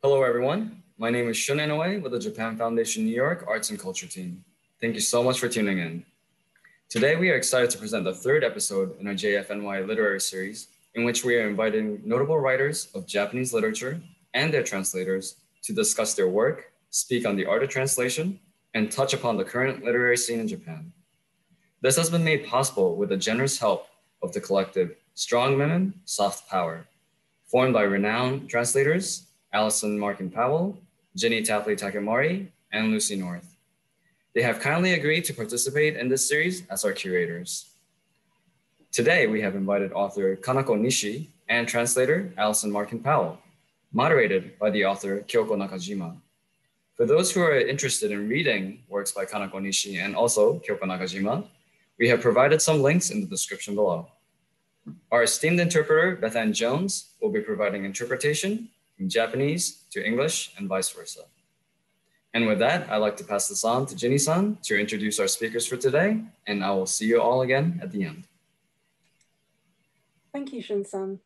Hello, everyone. My name is Shun Inoue with the Japan Foundation New York Arts and Culture team. Thank you so much for tuning in. Today, we are excited to present the third episode in our JFNY literary series, in which we are inviting notable writers of Japanese literature and their translators to discuss their work, speak on the art of translation, and touch upon the current literary scene in Japan. This has been made possible with the generous help of the collective Strong Women, Soft Power, formed by renowned translators Allison Markin Powell, Jenny Tapley Takemori, and Lucy North. They have kindly agreed to participate in this series as our curators. Today, we have invited author Kanako Nishi and translator Allison Markin Powell, moderated by the author Kyoko Nakajima. For those who are interested in reading works by Kanako Nishi and also Kyoko Nakajima, we have provided some links in the description below. Our esteemed interpreter, Beth Ann Jones, will be providing interpretation from Japanese to English and vice versa. And with that, I'd like to pass this on to Ginny-san to introduce our speakers for today, and I will see you all again at the end. Thank you, Shin-san.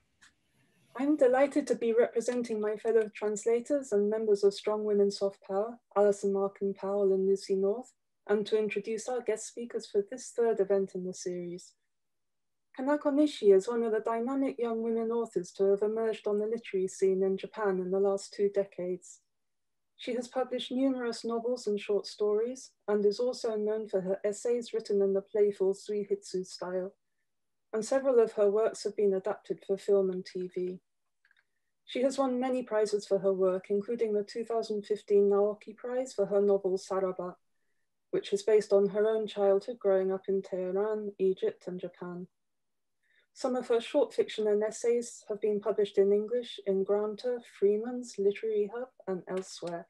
I'm delighted to be representing my fellow translators and members of Strong Women Soft Power, Alison Markin Powell and Lucy North, and to introduce our guest speakers for this third event in the series. Kanako Nishi is one of the dynamic young women authors to have emerged on the literary scene in Japan in the last two decades. She has published numerous novels and short stories and is also known for her essays written in the playful Suihitsu style. And several of her works have been adapted for film and TV. She has won many prizes for her work, including the 2015 Naoki Prize for her novel Saraba, which is based on her own childhood growing up in Tehran, Egypt, and Japan. Some of her short fiction and essays have been published in English in Granta, Freeman's, Literary Hub, and elsewhere.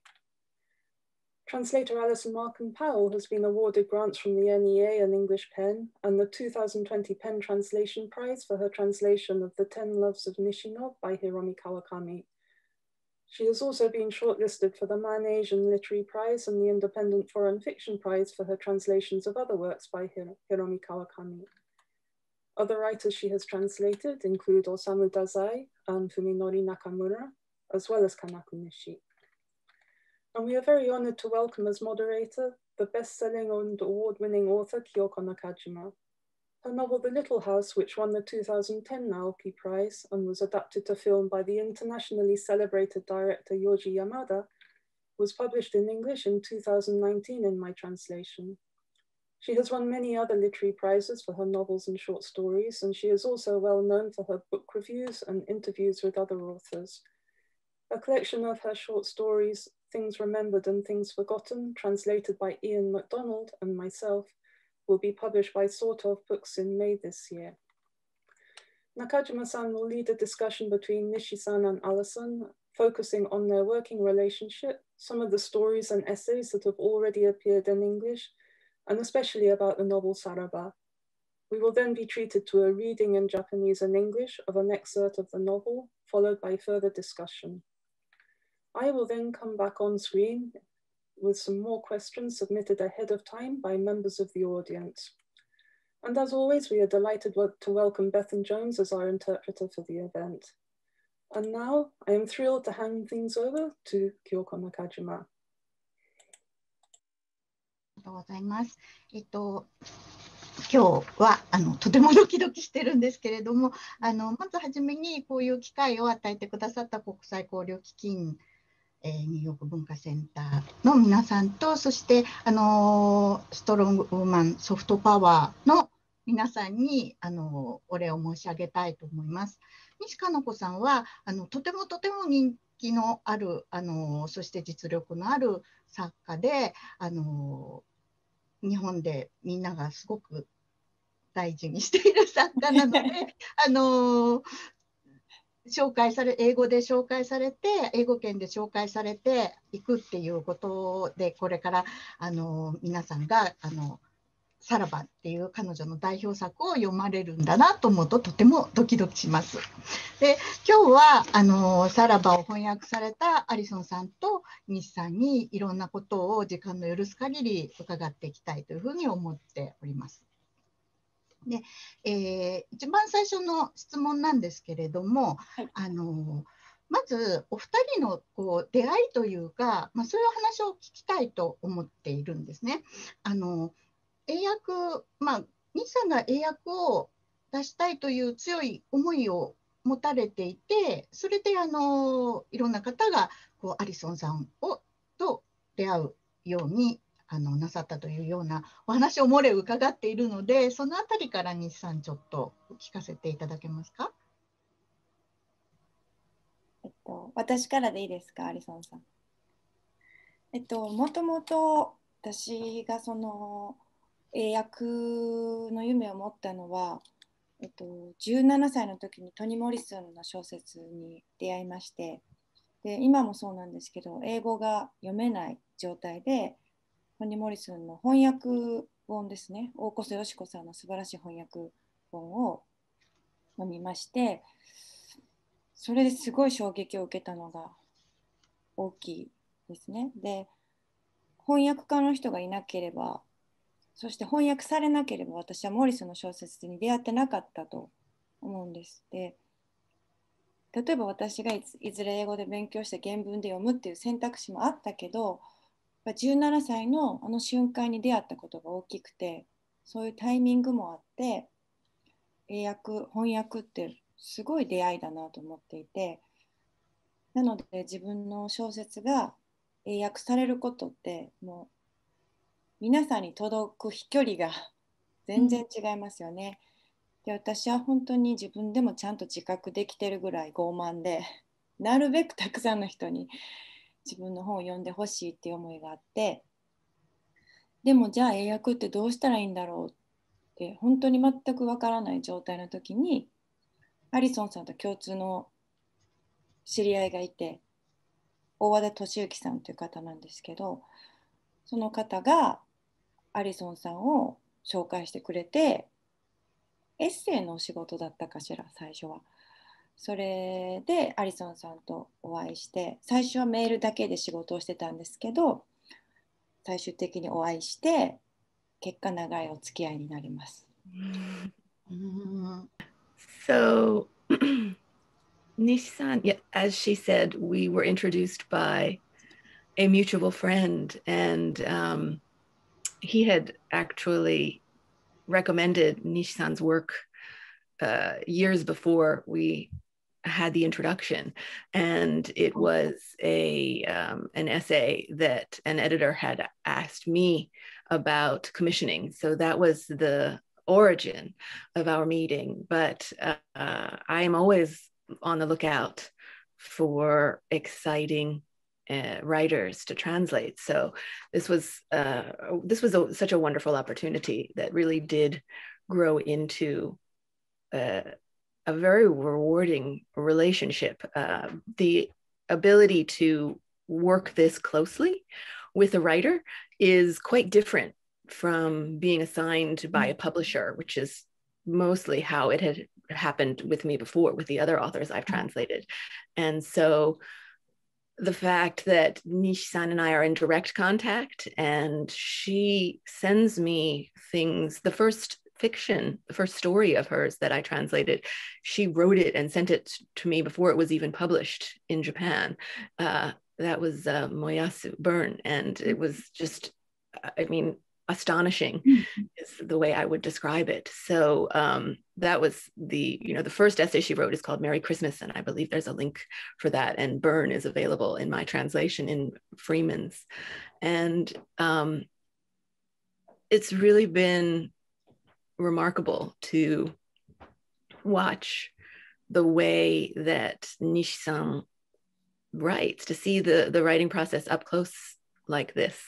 Translator Alison Markham Powell has been awarded grants from the NEA and English Pen and the 2020 Pen Translation Prize for her translation of The Ten Loves of Nishino by Hiromi Kawakami. She has also been shortlisted for the Man Asian Literary Prize and the Independent Foreign Fiction Prize for her translations of other works by Hiromi Kawakami. Other writers she has translated include Osamu Dazai and Fuminori Nakamura, as well as Kanako Nishi. And we are very honored to welcome as moderator the best-selling and award-winning author Kyoko Nakajima. Her novel The Little House, which won the 2010 Naoki Prize and was adapted to film by the internationally celebrated director Yoji Yamada, was published in English in 2019 in my translation. She has won many other literary prizes for her novels and short stories, and she is also well known for her book reviews and interviews with other authors. A collection of her short stories, Things Remembered and Things Forgotten, translated by Ian MacDonald and myself, will be published by Sort of Books in May this year. Nakajima-san will lead a discussion between Nishi-san and Allison, focusing on their working relationship, some of the stories and essays that have already appeared in English, and especially about the novel Saraba. We will then be treated to a reading in Japanese and English of an excerpt of the novel, followed by further discussion. I will then come back on screen with some more questions submitted ahead of time by members of the audience. And as always, we are delighted to welcome Bethan Jones as our interpreter for the event. And now I am thrilled to hand things over to Kyoko Nakajima. ありがとうございます。えっと今日はあのとてもドキドキしてるんですけれどもあのまずはじめにこういう機会を与えてくださった国際交流基金、えー、ニューヨーク文化センターの皆さんとそしてあのストロングウーマンソフトパワーの皆さんにあのお礼を申し上げたいと思います。西加奈子さんはあのとてもとても人気のあるあのそして実力のある作家であの日本でみんながすごく大事にしている作家なので あの紹介され英語で紹介されて英語圏で紹介されていくっていうことでこれからあの皆さんがあのさらばっていう彼女の代表作を読まれるんだなと思うととてもドキドキします。で今日はあのさらばを翻訳されたアリソンさんと西さんにいろんなことを時間の許す限り伺っていきたいというふうに思っております。で、えー、一番最初の質問なんですけれども、はい、あのまずお二人のこう出会いというか、まあ、そういう話を聞きたいと思っているんですね。あの英訳、まあ、西さんが英訳を出したいという強い思いを持たれていてそれであのいろんな方がこうアリソンさんをと出会うようにあのなさったというようなお話を漏れ伺っているのでそのあたりから西さんちょっと聞かせていただけますか？えっと、私からでいいですかアリソンさん。えっともともと私がその英訳の夢を持ったのは、えっと、17歳の時にトニ・モリスンの小説に出会いましてで今もそうなんですけど英語が読めない状態でトニ・モリスンの翻訳本ですね大越よし子さんの素晴らしい翻訳本を読みましてそれですごい衝撃を受けたのが大きいですね。で翻訳家の人がいなければそして翻訳されなければ私はモリスの小説に出会ってなかったと思うんです。で例えば私がいずれ英語で勉強して原文で読むっていう選択肢もあったけど17歳のあの瞬間に出会ったことが大きくてそういうタイミングもあって英訳翻訳ってすごい出会いだなと思っていてなので自分の小説が英訳されることってもう皆さんに届く飛距離が全然違いますよね。で私は本当に自分でもちゃんと自覚できてるぐらい傲慢でなるべくたくさんの人に自分の本を読んでほしいっていう思いがあってでもじゃあ英訳ってどうしたらいいんだろうって本当に全くわからない状態の時にアリソンさんと共通の知り合いがいて大和田敏之さんという方なんですけどその方がアリソンさんを紹介してくれてエッセイのお仕事だったかしら最初は。それでアリソンさんとお会いして最初はメールだけで仕事をしてたんですけど最終的にお会いして結果長いお付き合いになります。So, Nishi-san, yeah, as she said, we were introduced by a mutual friend, and um, he had actually recommended Nishi-san's work uh, years before we had the introduction, and it was a um, an essay that an editor had asked me about commissioning. So that was the origin of our meeting. But uh, I am always on the lookout for exciting uh, writers to translate. So this was uh, this was a, such a wonderful opportunity that really did grow into uh, a very rewarding relationship. Uh, the ability to work this closely with a writer is quite different from being assigned by a publisher, which is mostly how it had happened with me before with the other authors I've translated. And so the fact that Nishi-san and I are in direct contact and she sends me things, the first fiction, the first story of hers that I translated, she wrote it and sent it to me before it was even published in Japan. Uh, that was uh, Moyasu Burn. And it was just, I mean, astonishing mm-hmm. is the way I would describe it. So um, that was the, you know, the first essay she wrote is called Merry Christmas. And I believe there's a link for that. And Burn is available in my translation in Freeman's. And um, it's really been remarkable to watch the way that Nishi-san writes, to see the, the writing process up close like this.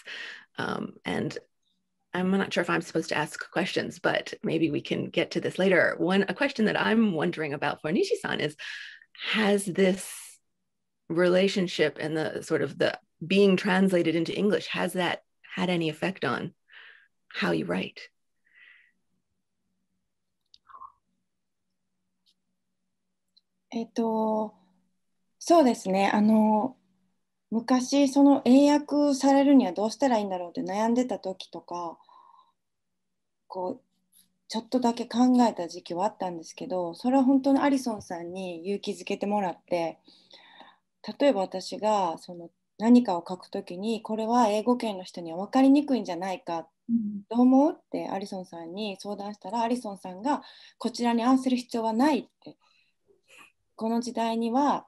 Um, and I'm not sure if I'm supposed to ask questions, but maybe we can get to this later. One a question that I'm wondering about for Nishi-san is has this relationship and the sort of the being translated into English has that had any effect on how you write? えっと、そうですね。あの、 昔その英訳されるにはどうしたらいいんだろうって悩んでた時とかこうちょっとだけ考えた時期はあったんですけどそれは本当にアリソンさんに勇気づけてもらって例えば私がその何かを書くときにこれは英語圏の人には分かりにくいんじゃないかどう思うってアリソンさんに相談したらアリソンさんがこちらに合わせる必要はないってこの時代には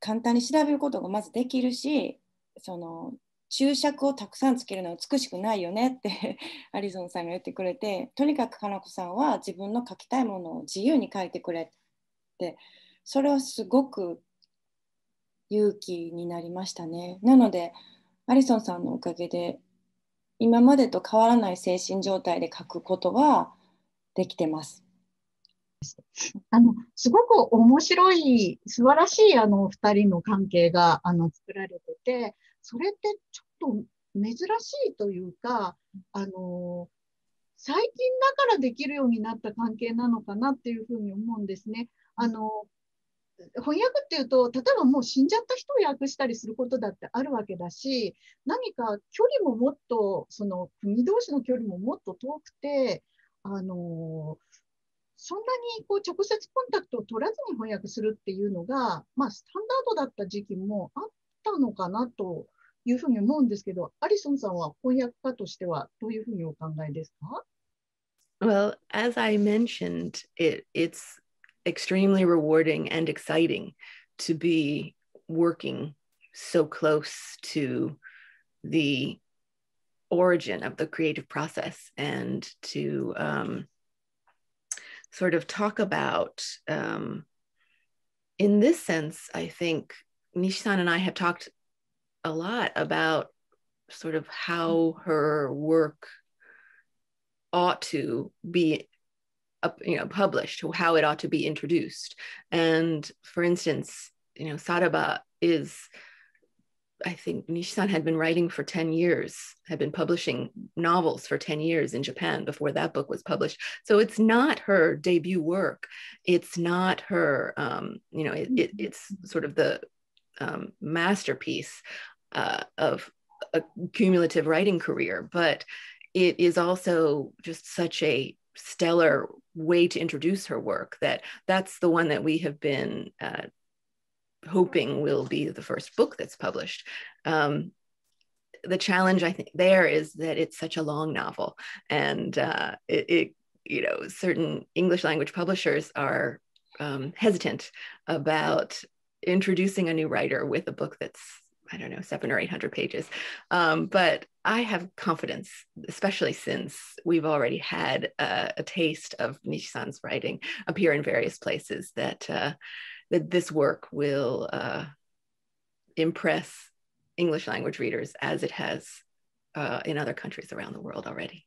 簡単に調べることがまずできるしその注釈をたくさんつけるのは美しくないよねって アリソンさんが言ってくれてとにかくかなこさんは自分の書きたいものを自由に書いてくれってそれはすごく勇気になりましたね。なのでアリソンさんのおかげで今までと変わらない精神状態で書くことはできてます。あのすごく面白い素晴らしいあの2人の関係があの作られててそれってちょっと珍しいというかあの最近だからできるようになった関係なのかなっていうふうに思うんですね。あの翻訳っていうと例えばもう死んじゃった人を訳したりすることだってあるわけだし何か距離ももっとその国同士の距離ももっと遠くてあのそんなにこう直接コンタクトを取らずに翻訳するっていうのが、まあ、スタンダードだった時期もあったのかなというふうに思うんですけどアリソンさんは翻訳家としてはどういうふうにお考えですか Well, as I mentioned, it, it's extremely rewarding and exciting to be working so close to the origin of the creative process and to um, sort of talk about um, in this sense i think nishan and i have talked a lot about sort of how her work ought to be you know published how it ought to be introduced. And for instance you know saraba is i think nishisan had been writing for 10 years had been publishing novels for 10 years in japan before that book was published. So it's not her debut work. It's not her um, you know it, it, it's sort of the um, masterpiece uh, of a cumulative writing career but it is also just such a stellar way to introduce her work that that's the one that we have been uh, hoping will be the first book that's published um, the challenge i think there is that it's such a long novel and uh, it, it, you know certain english language publishers are um, hesitant about introducing a new writer with a book that's I don't know, seven or 800 pages. Um, but I have confidence, especially since we've already had a, a taste of Nishisan's writing appear in various places, that, uh, that this work will uh, impress English language readers as it has uh, in other countries around the world already.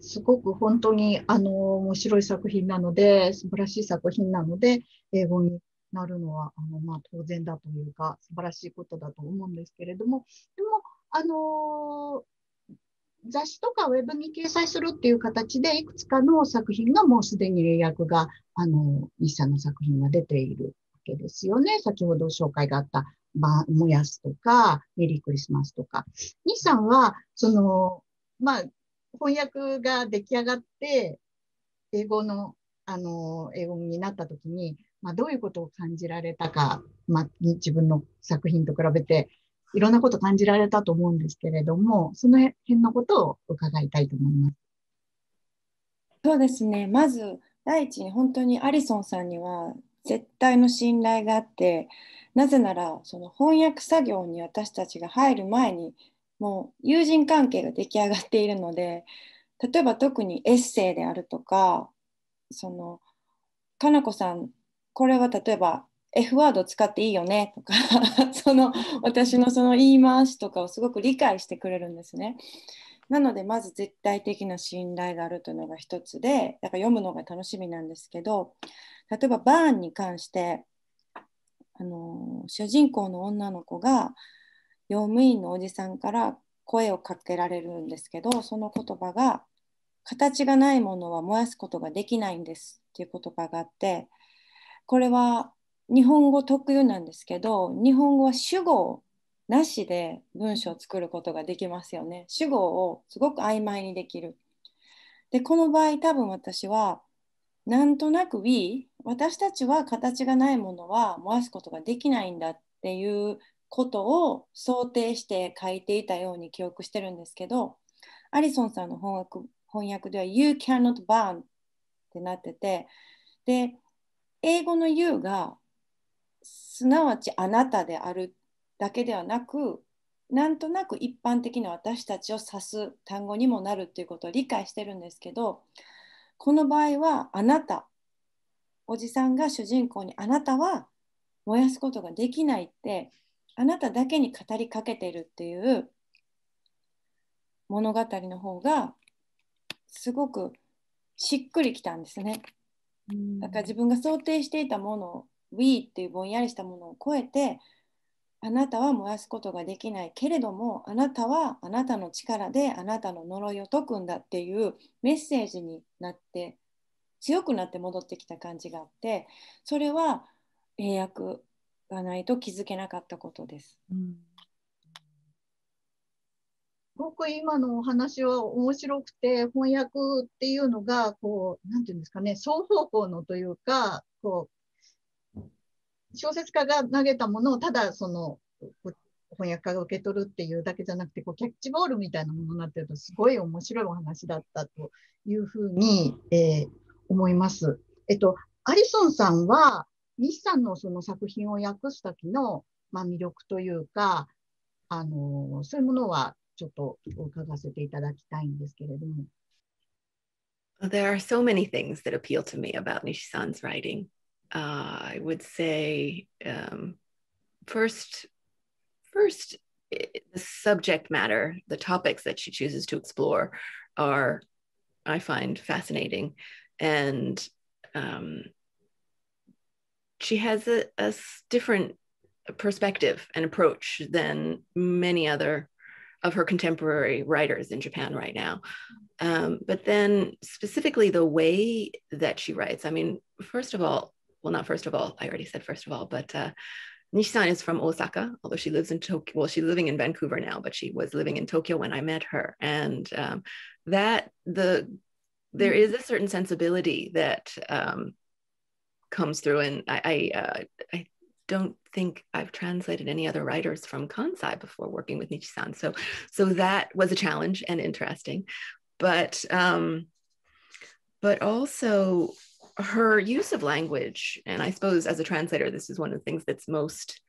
すごく本当にあの面白い作品なので素晴らしい作品なので英語になるのはあの、まあ、当然だというか素晴らしいことだと思うんですけれどもでもあの雑誌とかウェブに掲載するっていう形でいくつかの作品がもうすでに英訳があの日産の作品が出ているわけですよね。先ほど紹介があった「まあ燃やす」とか「メリークリスマス」とか。日産はそのまあ翻訳が出来上がって英語のあの英語になった時にまあ、どういうことを感じられたか、まあ、自分の作品と比べていろんなこと感じられたと思うんですけれどもその辺のことを伺いたいと思います。そうですねまず第一に本当にアリソンさんには絶対の信頼があってなぜならその翻訳作業に私たちが入る前にもう友人関係が出来上がっているので例えば特にエッセイであるとかそのかなこさんこれは例えば F ワード使っていいよねとか その私のその言い回しとかをすごく理解してくれるんですね。なのでまず絶対的な信頼があるというのが一つでだから読むのが楽しみなんですけど例えばバーンに関してあの主人公の女の子が用務員のおじさんから声をかけられるんですけどその言葉が形がないものは燃やすことができないんですっていう言葉があってこれは日本語特有なんですけど日本語は主語なしで文章を作ることができますよね。主語をすごく曖昧にできる。でこの場合多分私はなんとなく We 私たちは形がないものは燃やすことができないんだっていうことを想定して書いていたように記憶してるんですけどアリソンさんの翻訳翻訳では You cannot burn ってなっててで英語の You がすなわちあなたであるだけではなくなんとなく一般的な私たちを指す単語にもなるっていうことを理解してるんですけどこの場合はあなたおじさんが主人公にあなたは燃やすことができないってあなただけに語りかけているっていう物語の方がすごくしっくりきたんですね。だから自分が想定していたものを We っていうぼんやりしたものを超えてあなたは燃やすことができないけれどもあなたはあなたの力であなたの呪いを解くんだっていうメッセージになって強くなって戻ってきた感じがあってそれは英訳がないと気づけなかったことです。うん僕今のお話は面白くて翻訳っていうのがこう何て言うんですかね双方向のというかこう小説家が投げたものをただその翻訳家が受け取るっていうだけじゃなくてこうキャッチボールみたいなものになってるとすごい面白いお話だったというふうに、えー、思います。えっと、アリソンさんは西さんのその作品を訳す時の、まあ、魅力というかあのそういうものはちょっと伺わせていただきたいんですけれども。There are so many things that appeal to me about Nishisan's writing. Uh, I would say um, first, first, the subject matter, the topics that she chooses to explore are, I find fascinating. And um, she has a, a different perspective and approach than many other of her contemporary writers in Japan right now. Um, but then specifically the way that she writes, I mean, first of all, well, not first of all, I already said first of all, but uh, Nishisan is from Osaka, although she lives in Tokyo. Well, she's living in Vancouver now, but she was living in Tokyo when I met her. And um, that the there is a certain sensibility that um, comes through, and I I, uh, I don't think I've translated any other writers from Kansai before working with Nichi-san. So, so that was a challenge and interesting, but um, but also her use of language, and I suppose as a translator, this is one of the things that's most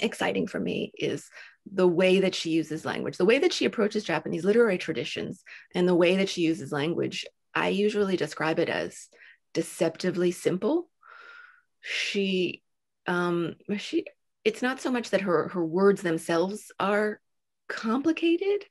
exciting for me is the way that she uses language, the way that she approaches Japanese literary traditions, and the way that she uses language. I usually describe it as deceptively simple. She um she it's not so much that her her words themselves are complicated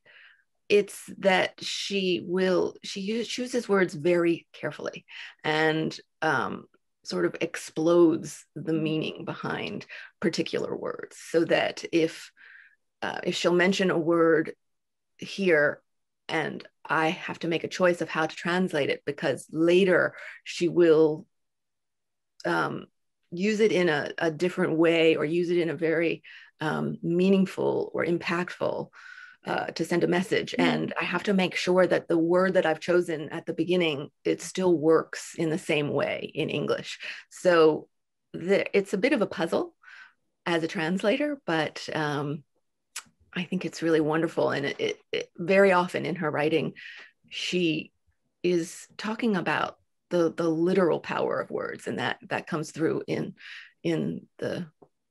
it's that she will she use, chooses words very carefully and um, sort of explodes the meaning behind particular words so that if uh, if she'll mention a word here and i have to make a choice of how to translate it because later she will um, use it in a, a different way or use it in a very um, meaningful or impactful uh, to send a message. Mm-hmm. And I have to make sure that the word that I've chosen at the beginning, it still works in the same way in English. So the, it's a bit of a puzzle as a translator, but um, I think it's really wonderful. And it, it, it, very often in her writing, she is talking about the the literal power of words and that that comes through in in the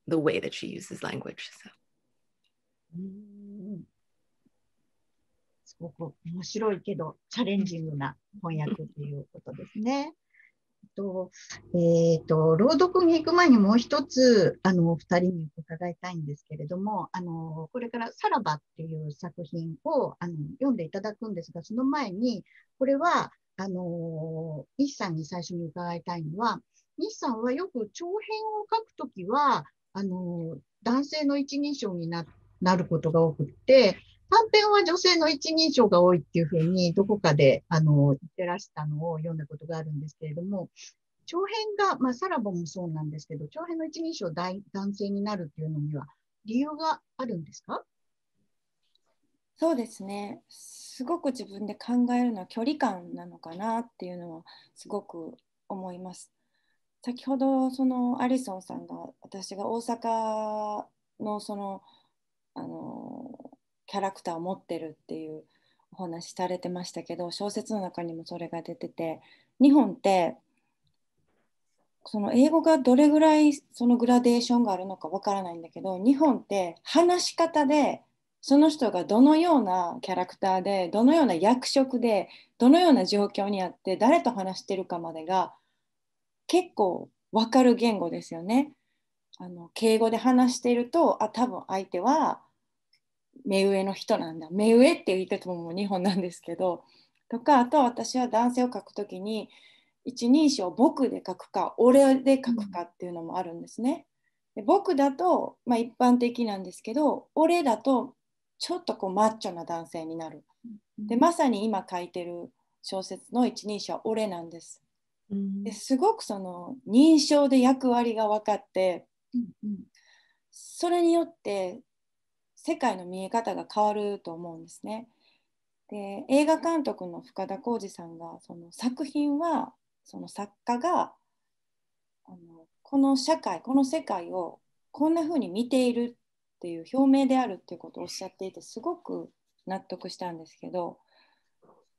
the way that she uses language so すごく面白いけどチャレンジングな翻訳ということですね。とえーと、朗読に行く前にもう一つあのお二人に伺いたいんですけれどもあのこれから「さらば」っていう作品をあの読んでいただくんですがその前にこれはあの西さんに最初に伺いたいのは西さんはよく長編を書くときはあの男性の一人称になることが多くって短編は女性の一人称が多いっていうふうにどこかであの言ってらしたのを読んだことがあるんですけれども長編が、まあ、サラボもそうなんですけど長編の一人称男性になるっていうのには理由があるんですか？そうですねすごく自分で考えるのは距離感なのかなっていうのはすごく思います。先ほどそのアリソンさんが私が大阪のそのあのキャラクターを持ってるっていうお話されてましたけど小説の中にもそれが出てて日本ってその英語がどれぐらいそのグラデーションがあるのかわからないんだけど日本って話し方でその人がどのようなキャラクターでどのような役職でどのような状況にあって誰と話してるかまでが結構わかる言語ですよね。あの敬語で話しているとあ多分相手は目上の人なんだ目上って言い方も日本なんですけどとかあとは私は男性を書くときに一人称僕で書くか俺で書くかっていうのもあるんですね。で僕だと、まあ、一般的なんですけど俺だとちょっとこうマッチョな男性になる。でまさに今書いてる小説の一人称は俺なんです。ですごくその認証で役割が分かって、それによって世界の見え方が変わると思うんですね。で映画監督の深田浩二さんがその作品はその作家があのこの社会この世界をこんな風に見ているっていう表明であるっていうことをおっしゃっていてすごく納得したんですけど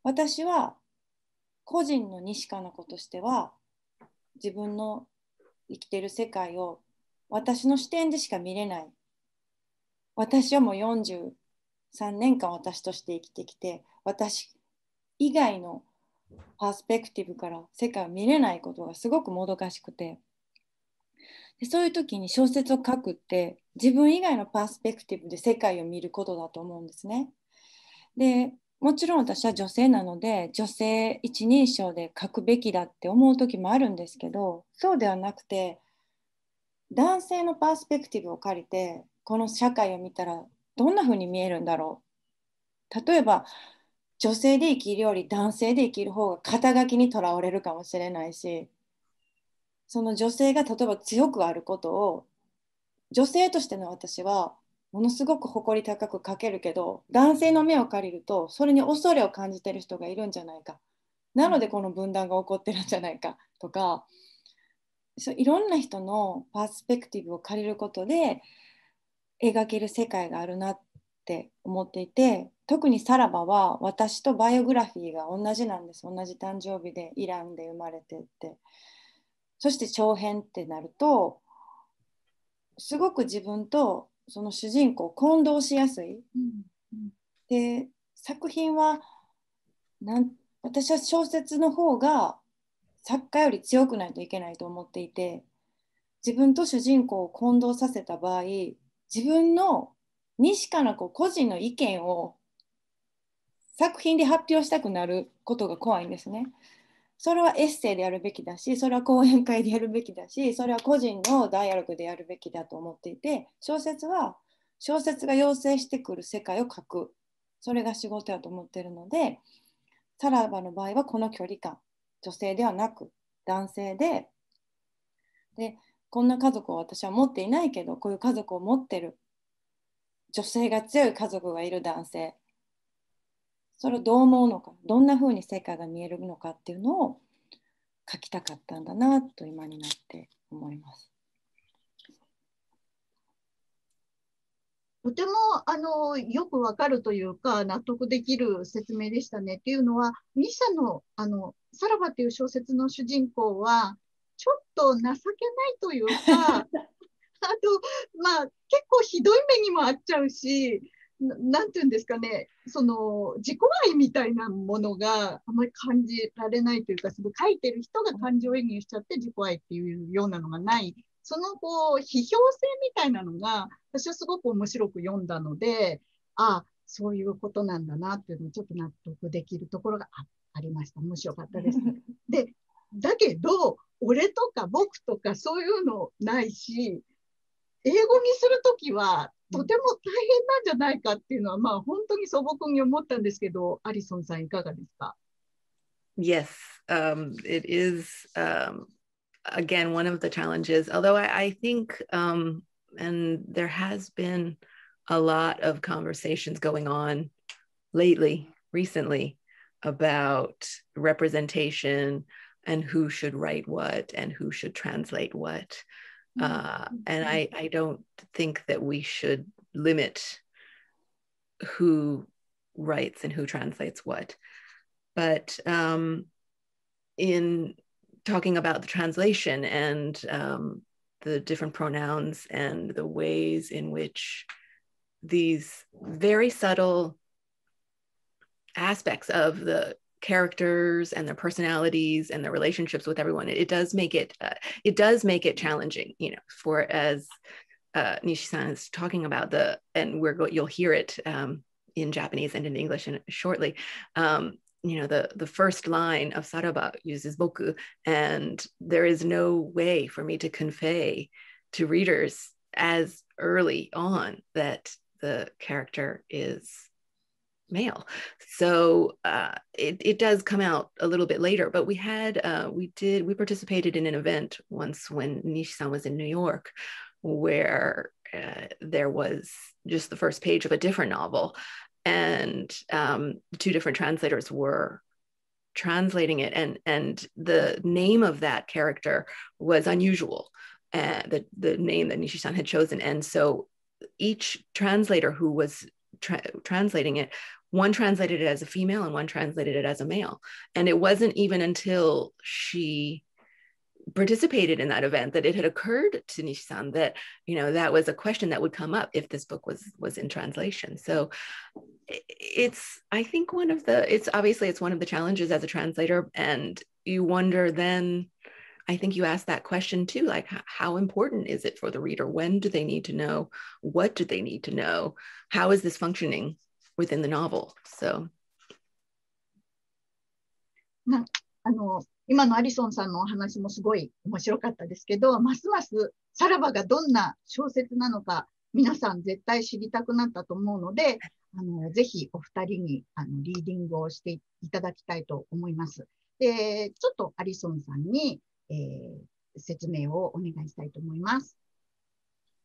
私は個人の西加奈子としては自分の生きてる世界を私の視点でしか見れない私はもう43年間私として生きてきて私以外のパースペクティブから世界を見れないことがすごくもどかしくてでそういう時に小説を書くって自分以外のパースペクティブで世界を見ることだと思うんですね。でもちろん私は女性なので女性一人称で書くべきだって思う時もあるんですけどそうではなくて男性のパースペクティブを借りてこの社会を見たらどんな風に見えるんだろう。例えば女性で生きるより男性で生きる方が肩書きにとらわれるかもしれないしその女性が例えば強くあることを女性としての私はものすごく誇り高く書けるけど男性の目を借りるとそれに恐れを感じてる人がいるんじゃないか。なのでこの分断が起こってるんじゃないか。とかいろんな人のパースペクティブを借りることで描ける世界があるなって思っていて特にさらばは私とバイオグラフィーが同じなんです。同じ誕生日でイランで生まれてって。そして長編ってなるとすごく自分とその主人公混同しやすい。うんうん、で作品はなん私は小説の方が作家より強くないといけないと思っていて自分と主人公を混同させた場合自分の西加奈子個人の意見を作品で発表したくなることが怖いんですね。それはエッセイでやるべきだしそれは講演会でやるべきだしそれは個人のダイアログでやるべきだと思っていて小説は小説が要請してくる世界を書く。それが仕事だと思っているのでさらばの場合はこの距離感。女性ではなく男性で。でこんな家族を私は持っていないけどこういう家族を持ってる。女性が強い家族がいる男性。それをどう思うのか？どんなふうに世界が見えるのかっていうのを書きたかったんだなと今になって思います。とてもあのよくわかるというか納得できる説明でしたね。っていうのは西さんのあの「さらば」っていう小説の主人公はちょっと情けないというか あとまあ結構ひどい目にもあっちゃうしなんていうんですかね、その自己愛みたいなものがあまり感じられないというか、その書いてる人が感情移入しちゃって自己愛っていうようなのがない、そのこう批評性みたいなのが、私はすごく面白く読んだので、ああ、そういうことなんだなっていうのをちょっと納得できるところがありました。面白かったです。で、だけど、俺とか僕とかそういうのないし、英語にするときはとても大変なんじゃないかっていうのは、まあ、本当に素朴に思ったんですけど、アリソンさん、いかがですか Yes, um, it is, um, again, one of the challenges. Although I, I think, um, and there has been a lot of conversations going on lately, recently, about representation and who should write what and who should translate what. Uh, and I, I don't think that we should limit who writes and who translates what. But um, in talking about the translation and um, the different pronouns and the ways in which these very subtle aspects of the characters and their personalities and their relationships with everyone it, it does make it uh, it does make it challenging you know for as uh, Nishi-san is talking about the and we're go- you'll hear it um, in Japanese and in English in, shortly um, you know the the first line of saraba uses boku and there is no way for me to convey to readers as early on that the character is male so uh, it, it does come out a little bit later but we had uh, we did we participated in an event once when nishi-san was in new york where uh, there was just the first page of a different novel. And um, two different translators were translating it and and the name of that character was unusual and the, the name that nishi-san had chosen. And so each translator who was tra- translating it one translated it as a female and one translated it as a male. And it wasn't even until she participated in that event that it had occurred to Nishi-san that you know that was a question that would come up if this book was was in translation. So it's i think one of the it's obviously it's one of the challenges as a translator and you wonder then i think you ask that question too like how important is it for the reader? When do they need to know? What do they need to know how is this functioning within the novel? So あの今のアリソンさんのお話もすごい面白かったですけど、ますますさらばがどんな小説なのか、皆さん絶対知りたくなったと思うので、あのぜひお二人にあのリーディングをしていただきたいと思います。で、ちょっとアリソンさんに、えー、説明をお願いしたいと思います。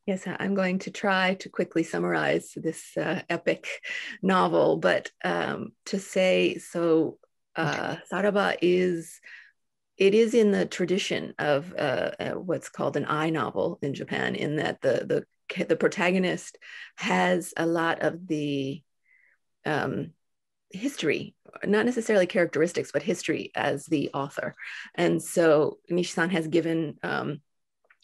Yes, I'm going to try to quickly summarize this uh, epic novel, but um, to say so, uh, Saraba is it is in the tradition of uh, uh, what's called an I novel in Japan, in that the the the protagonist has a lot of the um, history, not necessarily characteristics, but history as the author. And so Nishi-san has given, um,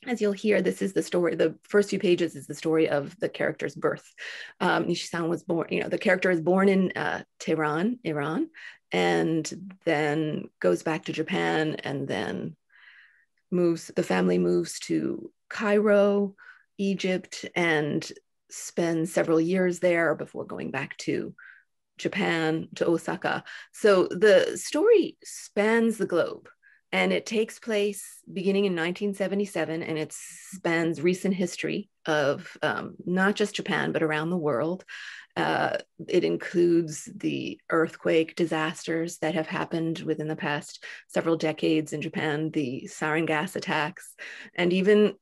as you'll hear, this is the story, the first few pages is the story of the character's birth. Um, Nishi-san was born, you know, the character is born in uh, Tehran, Iran, and then goes back to Japan and then moves, the family moves to Cairo, Egypt and spend several years there before going back to Japan, to Osaka. So the story spans the globe and it takes place beginning in 1977 and it spans recent history of um, not just Japan, but around the world. Uh, it includes the earthquake disasters that have happened within the past several decades in Japan, the sarin gas attacks, and even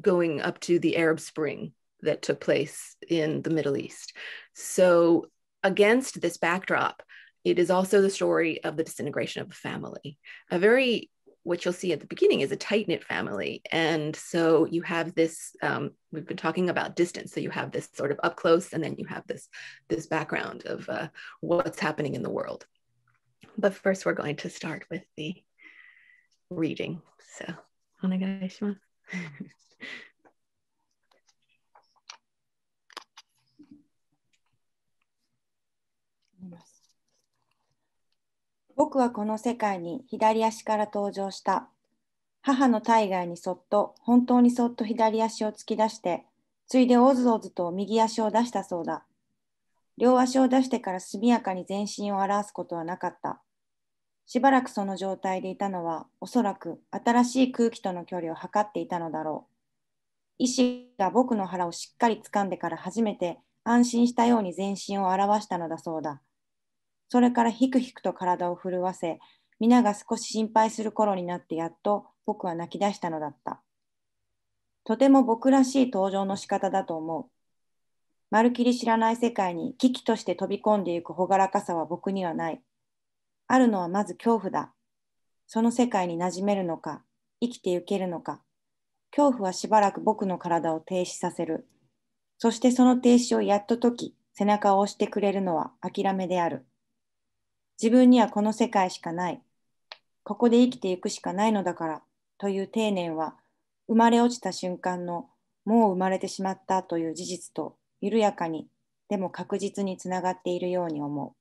going up to the Arab Spring that took place in the Middle East. So, against this backdrop, it is also the story of the disintegration of a family. A very, what you'll see at the beginning is a tight knit family. And so you have this, um, we've been talking about distance. So you have this sort of up close, and then you have this, this background of uh, what's happening in the world. But first, we're going to start with the reading. So, お 僕はこの世界に左足から登場した。母の体外にそっと、本当にそっと左足を突き出して、ついでおずおずと右足を出したそうだ。両足を出してから速やかに全身を表すことはなかった。しばらくその状態でいたのは、おそらく新しい空気との距離を測っていたのだろう。医師が僕の腹をしっかり掴んでから初めて安心したように全身を表したのだそうだ。それからひくひくと体を震わせ、皆が少し心配する頃になってやっと僕は泣き出したのだった。とても僕らしい登場の仕方だと思う。まるきり知らない世界に危機として飛び込んでいく朗らかさは僕にはない。あるのはまず恐怖だ。その世界に馴染めるのか、生きてゆけるのか。恐怖はしばらく僕の体を停止させる。そしてその停止をやっと解き、背中を押してくれるのは諦めである。自分にはこの世界しかない。ここで生きていくしかないのだからという定念は、生まれ落ちた瞬間のもう生まれてしまったという事実と緩やかに、でも確実につながっているように思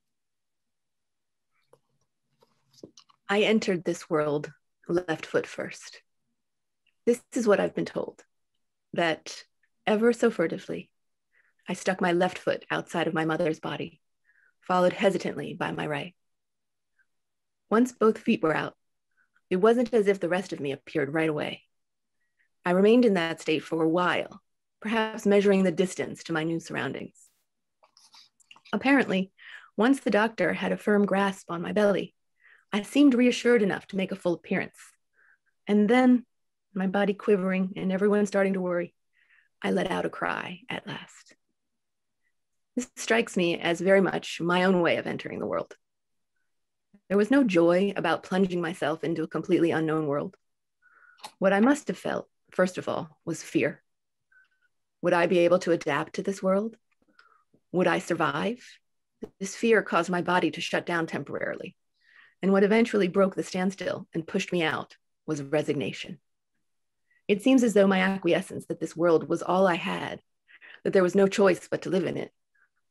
う。I entered this world left foot first. This is what I've been told that ever so furtively, I stuck my left foot outside of my mother's body, followed hesitantly by my right. Once both feet were out, it wasn't as if the rest of me appeared right away. I remained in that state for a while, perhaps measuring the distance to my new surroundings. Apparently, once the doctor had a firm grasp on my belly, I seemed reassured enough to make a full appearance. And then, my body quivering and everyone starting to worry, I let out a cry at last. This strikes me as very much my own way of entering the world. There was no joy about plunging myself into a completely unknown world. What I must have felt, first of all, was fear. Would I be able to adapt to this world? Would I survive? This fear caused my body to shut down temporarily. And what eventually broke the standstill and pushed me out was resignation. It seems as though my acquiescence that this world was all I had, that there was no choice but to live in it,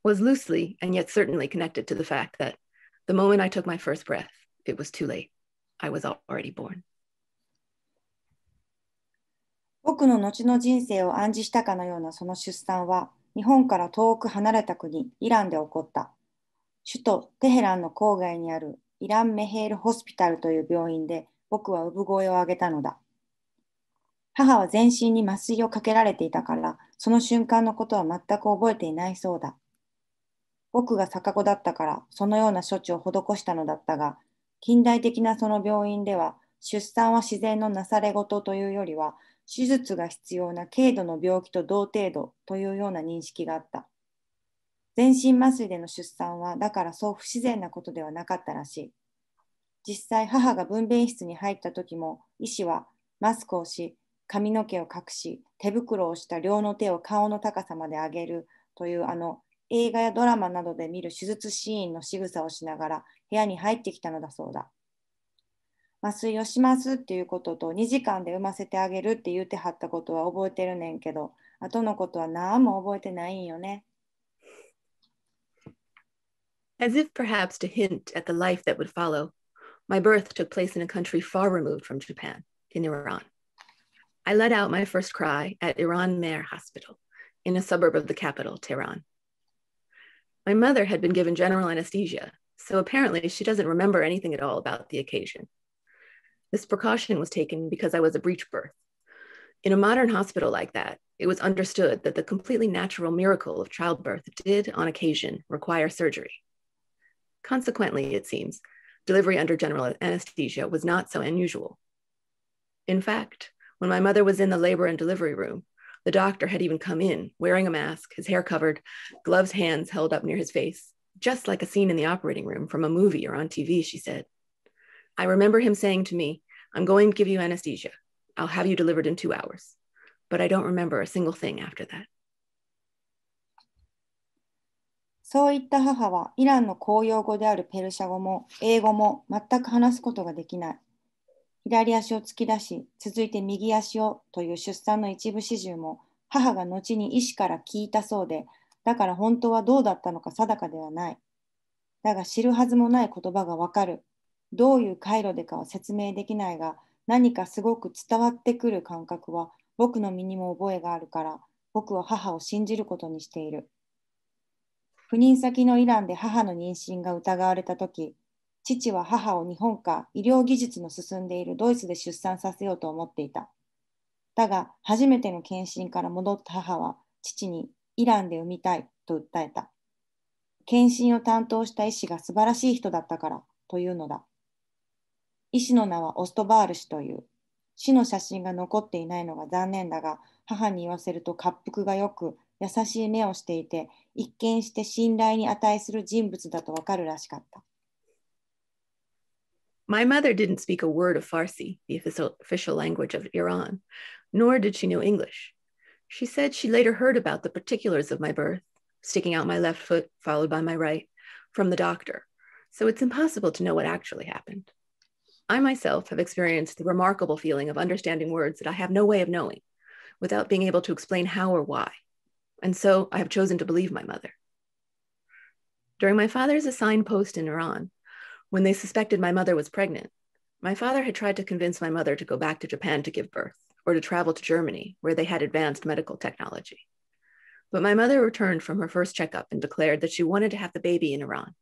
was loosely and yet certainly connected to the fact that the moment I took my first breath, it was too late. I was already born. 僕の後の人生を暗示したかのようなその出産は、日本から遠く離れた国、イランで起こった。首都テヘランの郊外にあるイラン・メヘール・ホスピタルという病院で僕は産声を上げたのだ。母は全身に麻酔をかけられていたから、その瞬間のことは全く覚えていないそうだ。僕が逆子だったから、そのような処置を施したのだったが、近代的なその病院では、出産は自然のなされ事というよりは、手術が必要な軽度の病気と同程度というような認識があった。全身麻酔での出産は、だからそう不自然なことではなかったらしい。実際、母が分娩室に入った時も、医師はマスクをし、髪の毛を隠し、手袋をした両の手を顔の高さまで上げるというあの映画やドラマなどで見る手術シーンの仕草をしながら部屋に入ってきたのだそうだ。麻酔をしますっていうことと2時間で産ませてあげるって言うてはったことは覚えてるねんけど、後のことは何も覚えてないんよね。As if perhaps to hint at the life that would follow, my birth took place in a country far removed from Japan, in Iran. I let out my first cry at Iran Mer Hospital, in a suburb of the capital, Tehran. My mother had been given general anesthesia, so apparently she doesn't remember anything at all about the occasion. This precaution was taken because I was a breech birth. In a modern hospital like that, it was understood that the completely natural miracle of childbirth did, on occasion, require surgery. Consequently, it seems, delivery under general anesthesia was not so unusual. In fact, when my mother was in the labor and delivery room, the doctor had even come in, wearing a mask, his hair covered, gloves hands held up near his face, just like a scene in the operating room from a movie or on TV, she said. I remember him saying to me, I'm going to give you anesthesia. I'll have you delivered in two hours. But I don't remember a single thing after that. そういった母はイランの公用語であるペルシャ語も英語も全く話すことができない。 左足を突き出し、続いて右足をという出産の一部始終も母が後に医師から聞いたそうで、だから本当はどうだったのか定かではない。だが知るはずもない言葉がわかる。どういう回路でかは説明できないが、何かすごく伝わってくる感覚は僕の身にも覚えがあるから、僕は母を信じることにしている。赴任先のイランで母の妊娠が疑われたとき、父は母を日本か医療技術の進んでいるドイツで出産させようと思っていた。だが、初めての検診から戻った母は、父にイランで産みたいと訴えた。検診を担当した医師が素晴らしい人だったからというのだ。医師の名はオストバール氏という。死の写真が残っていないのが残念だが、母に言わせると滑腹がよく、優しい目をしていて、一見して信頼に値する人物だとわかるらしかった。My mother didn't speak a word of Farsi, the official, language of Iran, nor did she know English. She said she later heard about the particulars of my birth, sticking out my left foot, followed by my right, from the doctor, so it's impossible to know what actually happened. I myself have experienced the remarkable feeling of understanding words that I have no way of knowing, without being able to explain how or why and so I have chosen to believe my mother. During my father's assigned post in Iran, when they suspected my mother was pregnant, my father had tried to convince my mother to go back to Japan to give birth or to travel to Germany, where they had advanced medical technology. But my mother returned from her first checkup and declared that she wanted to have the baby in Iran.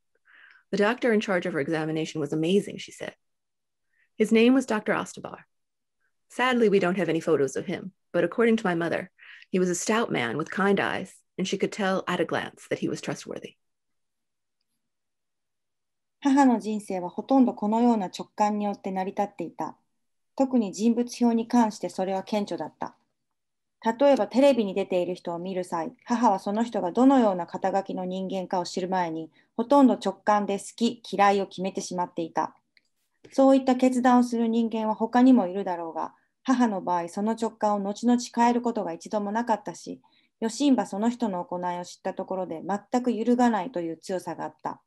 The doctor in charge of her examination was amazing, she said. His name was Dr. Ostabar. Sadly, we don't have any photos of him, but according to my mother, he was a stout man with kind eyes, and she could tell at a glance that he was trustworthy. 母の人生はほとんどこのような直感によって成り立っていた。特に人物表に関してそれは顕著だった。例えばテレビに出ている人を見る際、母はその人がどのような肩書きの人間かを知る前に、ほとんど直感で好き、嫌いを決めてしまっていた。そういった決断をする人間は他にもいるだろうが、母の場合、その直感を後々変えることが一度もなかったし、ヨシンバその人の行いを知ったところで全く揺るがないという強さがあった。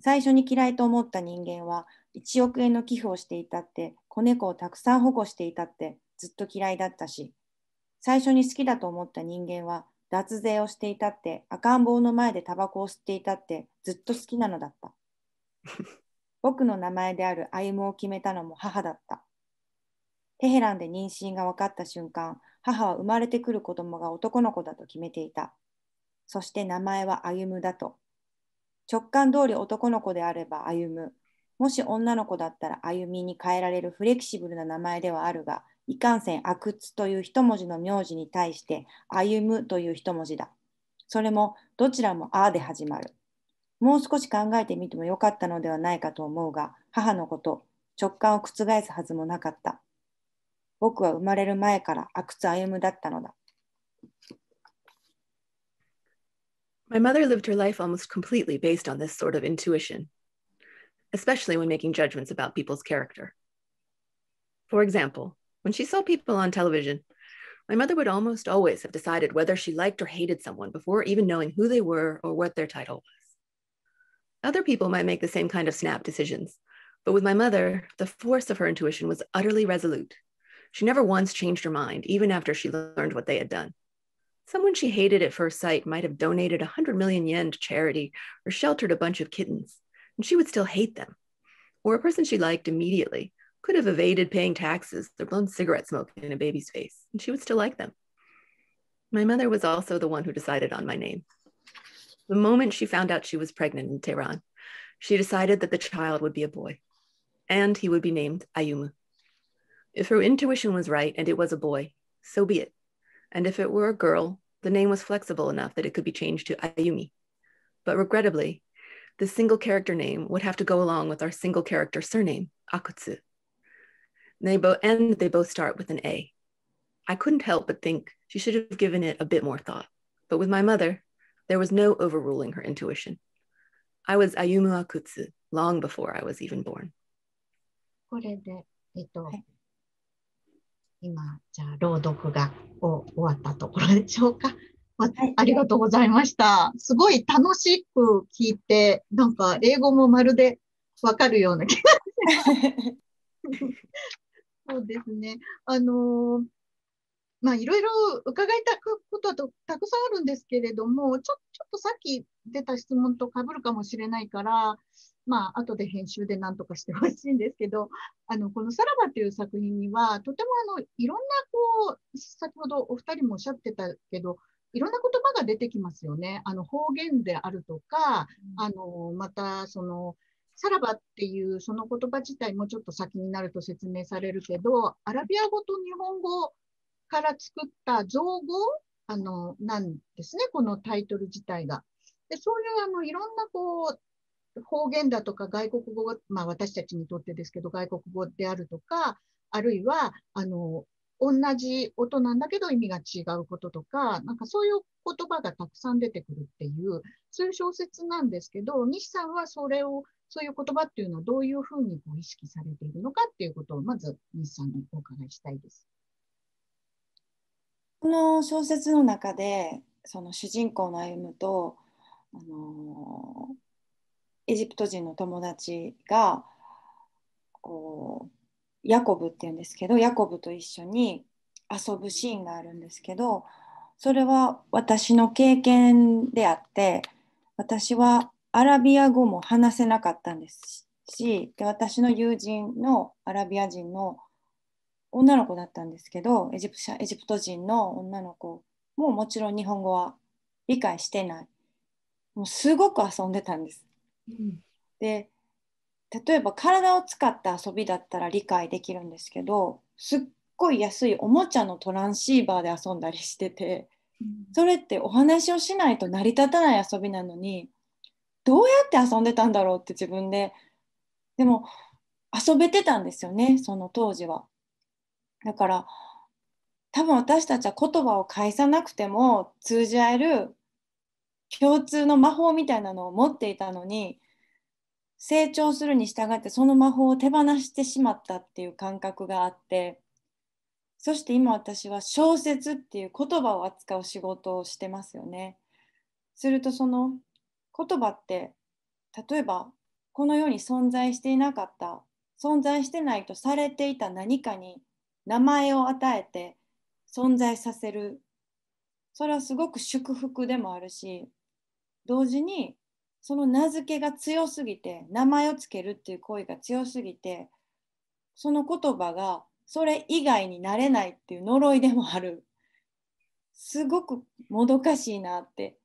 最初に嫌いと思った人間は1億円の寄付をしていたって、子猫をたくさん保護していたってずっと嫌いだったし、最初に好きだと思った人間は脱税をしていたって赤ん坊の前でタバコを吸っていたってずっと好きなのだった。僕の名前である歩を決めたのも母だった。テヘランで妊娠が分かった瞬間、母は生まれてくる子供が男の子だと決めていた。そして名前は歩むだと。直感通り男の子であれば歩む。もし女の子だったら歩みに変えられるフレキシブルな名前ではあるが、いかんせん阿久津という一文字の名字に対して歩むという一文字だ。それもどちらもあで始まる。もう少し考えてみてもよかったのではないかと思うが、母のこと、直感を覆すはずもなかった。僕は生まれる前から阿久津歩だったのだ。My mother lived her life almost completely based on this sort of intuition, especially when making judgments about people's character. For example, when she saw people on television, my mother would almost always have decided whether she liked or hated someone before even knowing who they were or what their title was. Other people might make the same kind of snap decisions, but with my mother, the force of her intuition was utterly resolute she never once changed her mind, even after she learned what they had done. Someone she hated at first sight might have donated 100 million yen to charity or sheltered a bunch of kittens, and she would still hate them. Or a person she liked immediately could have evaded paying taxes or blown cigarette smoke in a baby's face, and she would still like them. My mother was also the one who decided on my name. The moment she found out she was pregnant in Tehran, she decided that the child would be a boy, and he would be named Ayumu. If her intuition was right and it was a boy, so be it And if it were a girl, the name was flexible enough that it could be changed to Ayumi. But regrettably, the single character name would have to go along with our single character surname, Akutsu. They both and they both start with an A. I couldn't help but think she should have given it a bit more thought. But with my mother, there was no overruling her intuition. I was Ayumu Akutsu long before I was even born. これで、えっと、 今、じゃあ、朗読が終わったところでしょうか。はい、ありがとうございました。すごい楽しく聞いて、なんか英語もまるでわかるような気がします。そうですね。あのまあ、いろいろ伺いたくことはたくさんあるんですけれども、ちょちょっとさっき出た質問とかぶるかもしれないから、まあ後で編集で何とかしてほしいんですけど、あのこの「さらば」という作品には、とてもあのいろんなこう、先ほどお二人もおっしゃってたけど、いろんな言葉が出てきますよね。あの方言であるとか、うん、あのまたその、さらばっていうその言葉自体もちょっと先になると説明されるけど、アラビア語と日本語から作った造語あのなんですね、このタイトル自体が。でそういうあのいろんなこう方言だとか外国語、まあ私たちにとってですけど、外国語であるとか、あるいは、あの、同じ音なんだけど意味が違うこととか、なんかそういう言葉がたくさん出てくるっていう、そういう小説なんですけど、西さんはそれを、そういう言葉っていうのはどういうふうにこう意識されているのかっていうことを、まず西さんにお伺いしたいです。この小説の中で、その主人公の歩むと、あのエジプト人の友達がこうヤコブっていうんですけどヤコブと一緒に遊ぶシーンがあるんですけどそれは私の経験であって私はアラビア語も話せなかったんですしで私の友人のアラビア人の女の子だったんですけどエジプエジプト人の女の子ももちろん日本語は理解してないもうすごく遊んでたんです。うん、で例えば体を使った遊びだったら理解できるんですけどすっごい安いおもちゃのトランシーバーで遊んだりしてて、それってお話をしないと成り立たない遊びなのにどうやって遊んでたんだろうって自分ででも遊べてたんですよねその当時は。だから多分私たちは言葉を返さなくても通じ合える共通の魔法みたいなのを持っていたのに成長するに従ってその魔法を手放してしまったっていう感覚があってそして今私は小説っていう言葉を扱う仕事をしてますよね。するとその言葉って例えばこの世に存在していなかった存在してないとされていた何かに名前を与えて存在させるそれはすごく祝福でもあるし同時にその名付けが強すぎて名前をつけるっていう行為が強すぎてその言葉がそれ以外になれないっていう呪いでもあるすごくもどかしいなって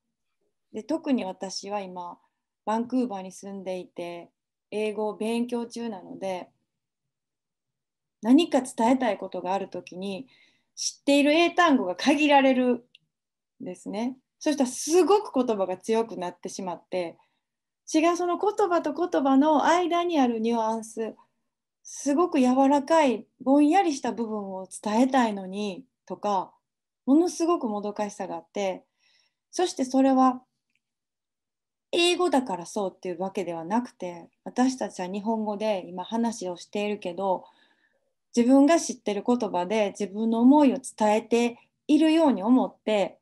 で特に私は今バンクーバーに住んでいて英語を勉強中なので何か伝えたいことがある時に知っている英単語が限られるんですね。そしたらすごく言葉が強くなってしまって違うその言葉と言葉の間にあるニュアンスすごく柔らかいぼんやりした部分を伝えたいのにとかものすごくもどかしさがあってそしてそれは英語だからそうっていうわけではなくて私たちは日本語で今話をしているけど自分が知ってる言葉で自分の思いを伝えているように思って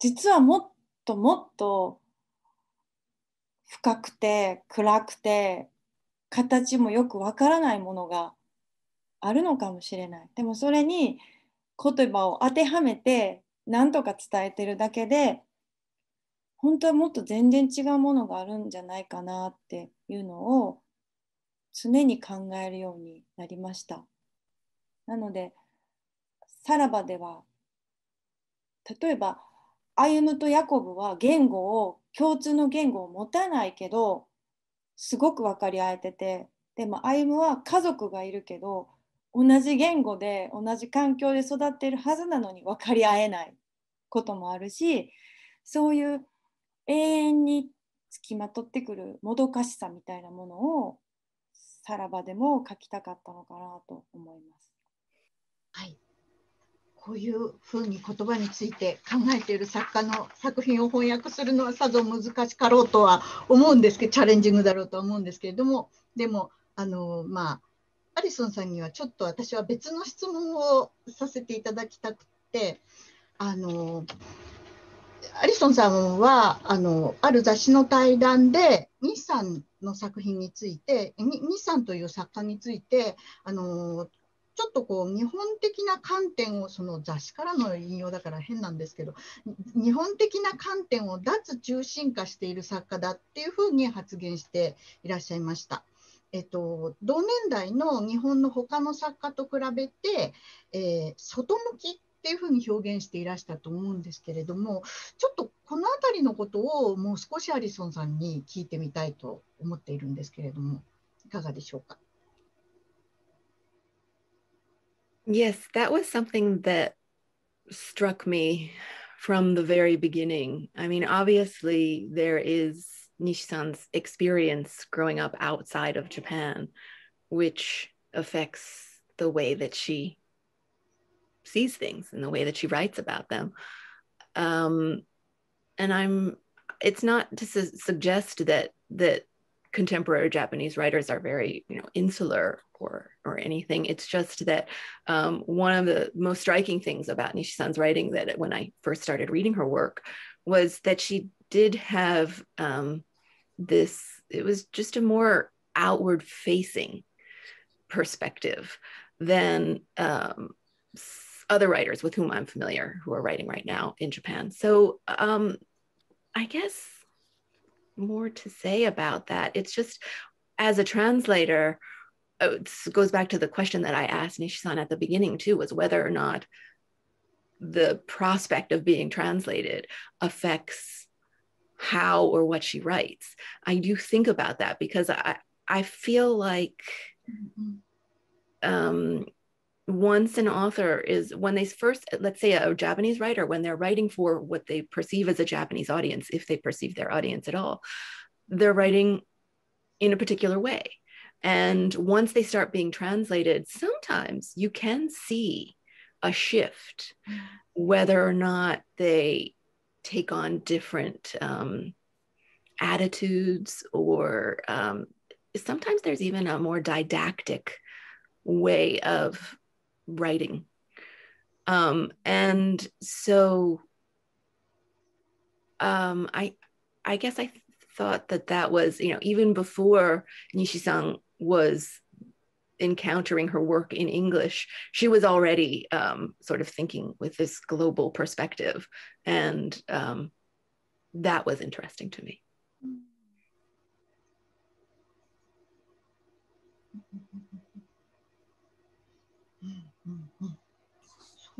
実はもっともっと深くて暗くて形もよくわからないものがあるのかもしれない。でもそれに言葉を当てはめて何とか伝えてるだけで本当はもっと全然違うものがあるんじゃないかなっていうのを常に考えるようになりました。なのでさらばでは例えば歩むとヤコブは言語を共通の言語を持たないけどすごく分かり合えててでも歩は家族がいるけど同じ言語で同じ環境で育っているはずなのに分かり合えないこともあるしそういう永遠につきまとってくるもどかしさみたいなものをさらばでも書きたかったのかなと思います。はいこういうふうに言葉について考えている作家の作品を翻訳するのはさぞ難しかろうとは思うんですけどチャレンジングだろうとは思うんですけれども。でもあのまあアリソンさんにはちょっと私は別の質問をさせていただきたくてあのアリソンさんはあのある雑誌の対談で西さんの作品について西さんという作家についてあのちょっとこう日本的な観点をその雑誌からの引用だから変なんですけど日本的な観点を脱中心化している作家だっていうふうに発言していらっしゃいました。えっと、同年代の日本の他の作家と比べて、えー、外向きっていうふうに表現していらしたと思うんですけれどもちょっとこの辺りのことをもう少しアリソンさんに聞いてみたいと思っているんですけれどもいかがでしょうか？Yes, that was something that struck me from the very beginning. I mean, obviously, there is Nishisan's experience growing up outside of Japan, which affects the way that she sees things and the way that she writes about them. Um, and I'm, it's not to su- suggest that that contemporary Japanese writers are very, you know, insular or or anything. It's just that um, one of the most striking things about Nishi-san's writing that when I first started reading her work was that she did have um, this. It was just a more outward facing perspective than um, other writers with whom I'm familiar who are writing right now in Japan. So um, I guess more to say about that. It's just as a translator, uh, it goes back to the question that I asked Nishisan at the beginning too, was whether or not the prospect of being translated affects how or what she writes. I do think about that because I, I feel like mm-hmm. um, once an author is when they first let's say a japanese writer when they're writing for what they perceive as a japanese audience if they perceive their audience at all they're writing in a particular way. And once they start being translated sometimes you can see a shift whether or not they take on different um, attitudes or um, sometimes there's even a more didactic way of writing. Um, and so um, I, I guess I thought that that was, you know, even before Nishi-san was encountering her work in English, she was already um, sort of thinking with this global perspective. And um, that was interesting to me.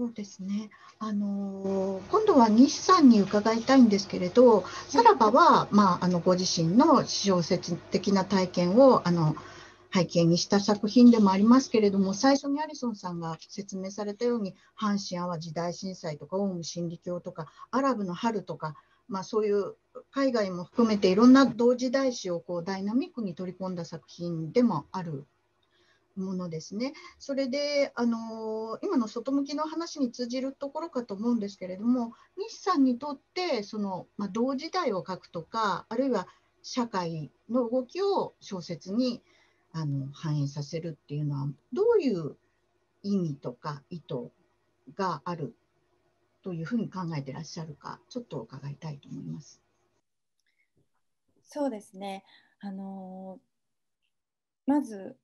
そうですね。あの今度は西さんに伺いたいんですけれど、さらばは、まあ、あのご自身の小説的な体験をあの背景にした作品でもありますけれども、最初にアリソンさんが説明されたように、阪神・淡路大震災とか、オウム真理教とか、アラブの春とか、まあ、そういう海外も含めていろんな同時代史をこうダイナミックに取り込んだ作品でもあるものですね。それで、あの今の外向きの話に通じるところかと思うんですけれども、西さんにとってその、まあ、同時代を書くとか、あるいは社会の動きを小説にあの反映させるっていうのは、どういう意味とか意図があるというふうに考えてらっしゃるか、ちょっと伺いたいと思います。そうですね。あのまず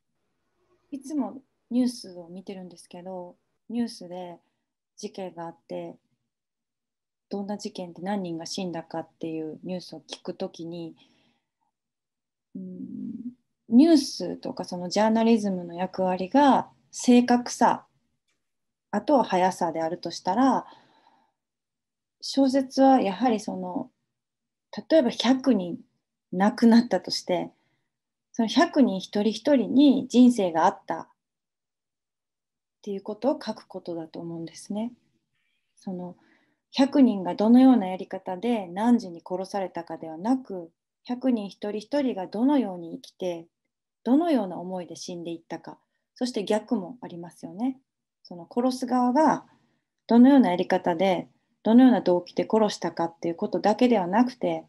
いつもニュースを見てるんですけどニュースで事件があってどんな事件で何人が死んだかっていうニュースを聞くときにうんニュースとかそのジャーナリズムの役割が正確さあとは速さであるとしたら小説はやはりその例えば100人亡くなったとしてその100人一人一人に人生があったっていうことを書くことだと思うんですね。その100人がどのようなやり方で何時に殺されたかではなく100人一人一人がどのように生きてどのような思いで死んでいったかそして逆もありますよね。その殺す側がどのようなやり方でどのような動機で殺したかっていうことだけではなくて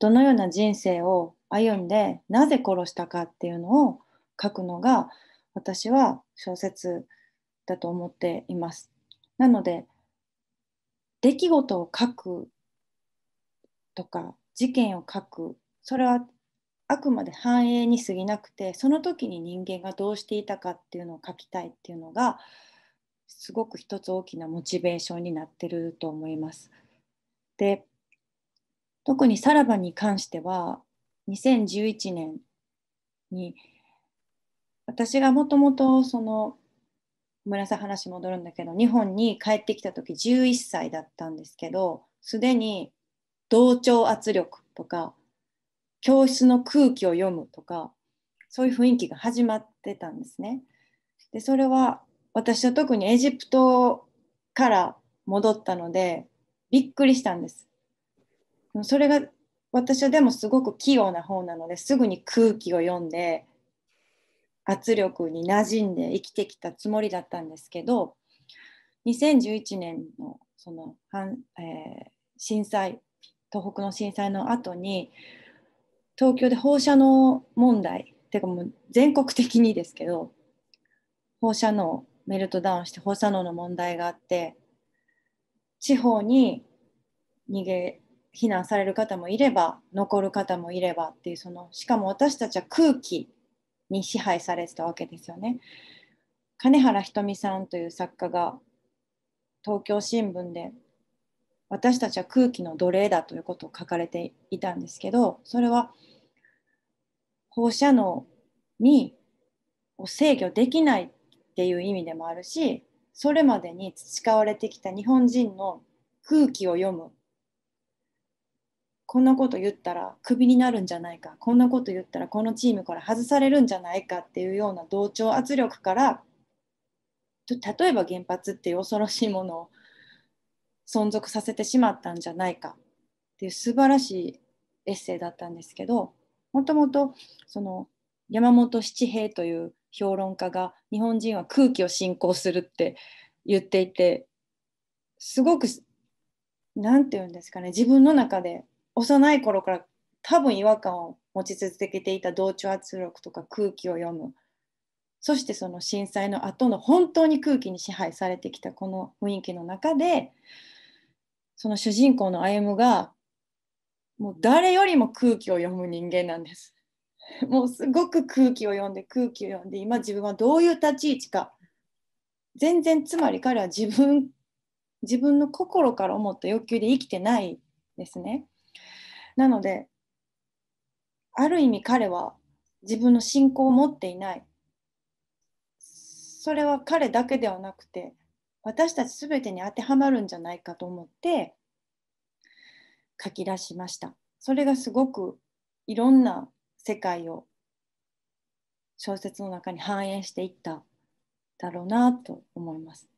どのような人生を歩んでなぜ殺したかっていうのを書くのが私は小説だと思っています。なので出来事を書くとか事件を書くそれはあくまで繁栄に過ぎなくてその時に人間がどうしていたかっていうのを書きたいっていうのがすごく一つ大きなモチベーションになってると思います。で特にさらばに関しては2011年に私がもともとそのごめんなさい話戻るんだけど日本に帰ってきた時11歳だったんですけどすでに同調圧力とか教室の空気を読むとかそういう雰囲気が始まってたんですね。でそれは私は特にエジプトから戻ったのでびっくりしたんです。それが私はでもすごく器用な方なのですぐに空気を読んで圧力に馴染んで生きてきたつもりだったんですけど2011年のその、えー、震災東北の震災の後に東京で放射能問題てかもう全国的にですけど放射能メルトダウンして放射能の問題があって地方に逃げ避難される方もいれば残る方もいればっていうそのしかも私たちは空気に支配されてたわけですよね。金原ひとみさんという作家が東京新聞で私たちは空気の奴隷だということを書かれていたんですけどそれは放射能にを制御できないっていう意味でもあるしそれまでに培われてきた日本人の空気を読むこんなこと言ったらクビになるんじゃないか。こんなこと言ったらこのチームから外されるんじゃないかっていうような同調圧力から例えば原発っていう恐ろしいものを存続させてしまったんじゃないか。っていう素晴らしいエッセイだったんですけどもともとその山本七平という評論家が日本人は空気を信仰するって言っていてすごく何て言うんですかね自分の中で幼い頃から多分違和感を持ち続けていた同調圧力とか空気を読むそしてその震災の後の本当に空気に支配されてきたこの雰囲気の中でその主人公の歩夢がもう誰よりも空気を読む人間なんです。もうすごく空気を読んで空気を読んで今自分はどういう立ち位置か全然つまり彼は自分自分の心から思った欲求で生きてないですね。なのである意味彼は自分の信仰を持っていない。それは彼だけではなくて私たち全てに当てはまるんじゃないかと思って書き出しました。それがすごくいろんな世界を小説の中に反映していっただろうなと思います。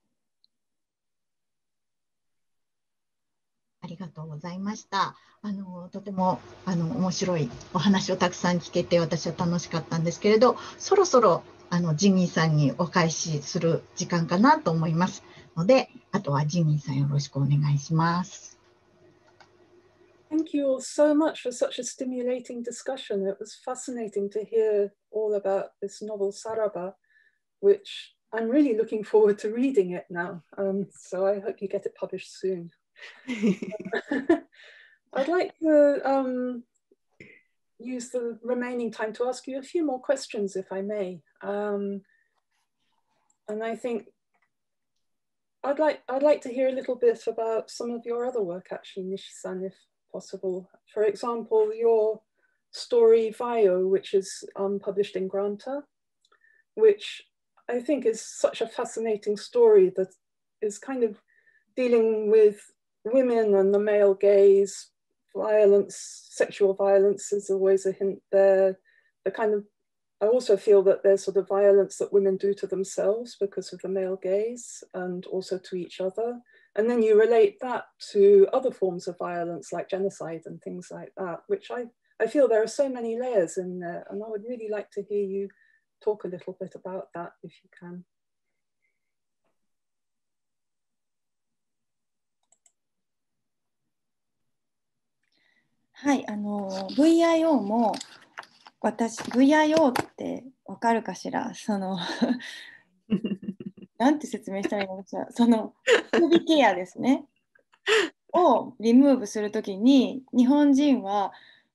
りがとうございました。あのとてもあの面白いお話をたくさん聞けて私は楽しかったんですけれど、そろそろあのジミーさんにお返しする時間かなと思いますので、あとはジミーさんよろしくお願いします。Thank you all so much for such a stimulating discussion. It was fascinating to hear all about this novel Saraba, which I'm really looking forward to reading it now. Um, so I hope you get it published soon. I'd like to um, use the remaining time to ask you a few more questions, if I may. Um, and I think I'd like I'd like to hear a little bit about some of your other work, actually, Nishi-san, if possible. For example, your story Vio, which is um, published in Granta, which I think is such a fascinating story that is kind of dealing with women and the male gaze, violence, sexual violence is always a hint there. The kind of, I also feel that there's sort of violence that women do to themselves because of the male gaze and also to each other. And then you relate that to other forms of violence like genocide and things like that, which I, I feel there are so many layers in there. And I would really like to hear you talk a little bit about that if you can. はい、あの VIO も私 VIO ってわかるかしら？その なんて説明したらいいのかしら？その首ケアですねをリムーブするときに日本人は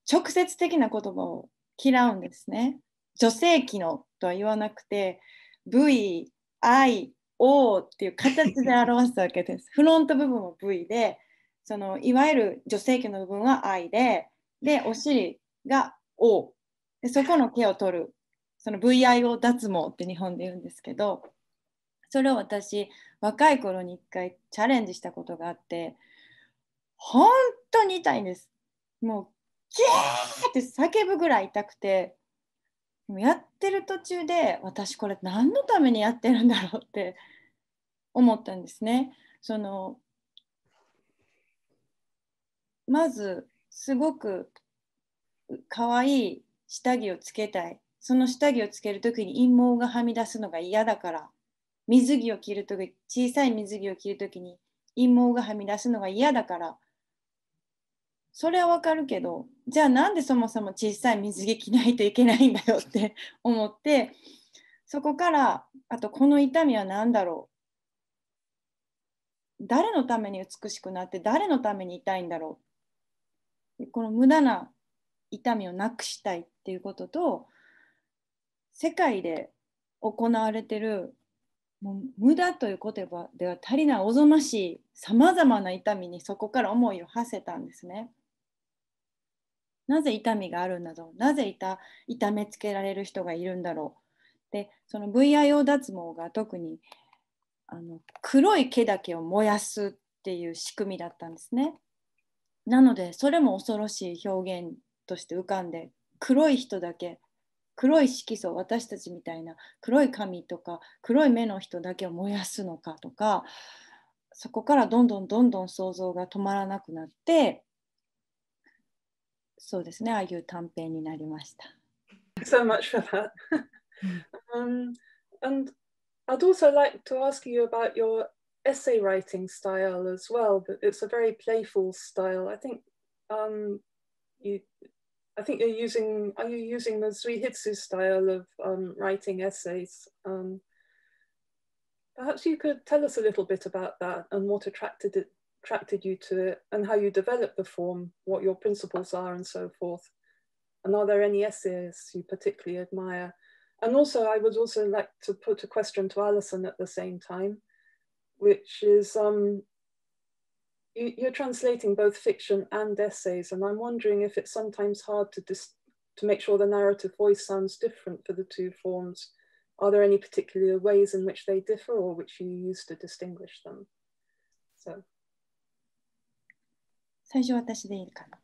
直接的な言葉を嫌うんですね。女性器のとは言わなくて V、I、O っていう形で表すわけです。フロント部分は V でそのいわゆる女性器の部分は愛で、で、お尻が O。でそこの毛を取る、その VIO 脱毛って日本で言うんですけど、それを私、若い頃に一回チャレンジしたことがあって、本当に痛いんです。もう、キーって叫ぶぐらい痛くて、やってる途中で、私これ何のためにやってるんだろうって思ったんですね。そのまずすごく可愛い下着をつけたい。その下着をつける時に陰謀がはみ出すのが嫌だから。水着を着るとき小さい水着を着るときに陰毛がはみ出すのが嫌だから。それはわかるけどじゃあなんでそもそも小さい水着着ないといけないんだよって 思ってそこからあとこの痛みは何だろう。誰のために美しくなって誰のために痛いんだろう。この無駄な痛みをなくしたいっていうことと世界で行われてるもう無駄という言葉では足りないおぞましいさまざまな痛みにそこから思いを馳せたんですね。なぜ痛みがあるんだろう？なぜ痛痛めつけられる人がいるんだろう？でその VIO 脱毛が特にあの黒い毛だけを燃やすっていう仕組みだったんですね。なのでそれも恐ろしい表現として浮かんで黒い人だけ黒い色素私たちみたいな黒い髪とか黒い目の人だけを燃やすのかとかそこからどんどんどんどん想像が止まらなくなってそうですねああいう短編になりました。So much for that. um, and I'd also like to ask you about your essay writing style as well. But it's a very playful style. I think um, you I think you're using, are you using the Suihitsu style of um, writing essays? Um, perhaps you could tell us a little bit about that and what attracted it, attracted you to it and how you developed the form, what your principles are and so forth. And are there any essays you particularly admire? And also, I would also like to put a question to Alison at the same time, which is um, you, are translating both fiction and essays, and I'm wondering if it's sometimes hard to dis- to make sure the narrative voice sounds different for the two forms. Are there any particular ways in which they differ, or which you use to distinguish them? So. 最初私でいいかな。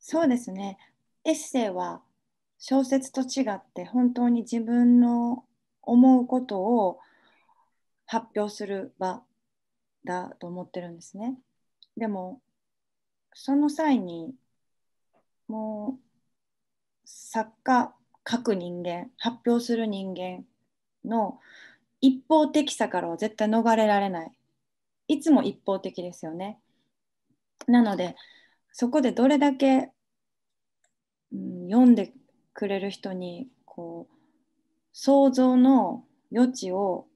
そうですね。エッセイは小説と違って本当に自分の思うことを 発表する場だと思ってるんですね。でもその際にもう作家書く人間発表する人間の一方的さからは絶対逃れられないいつも一方的ですよねなのでそこでどれだけ、うん、読んでくれる人にこう想像の余地を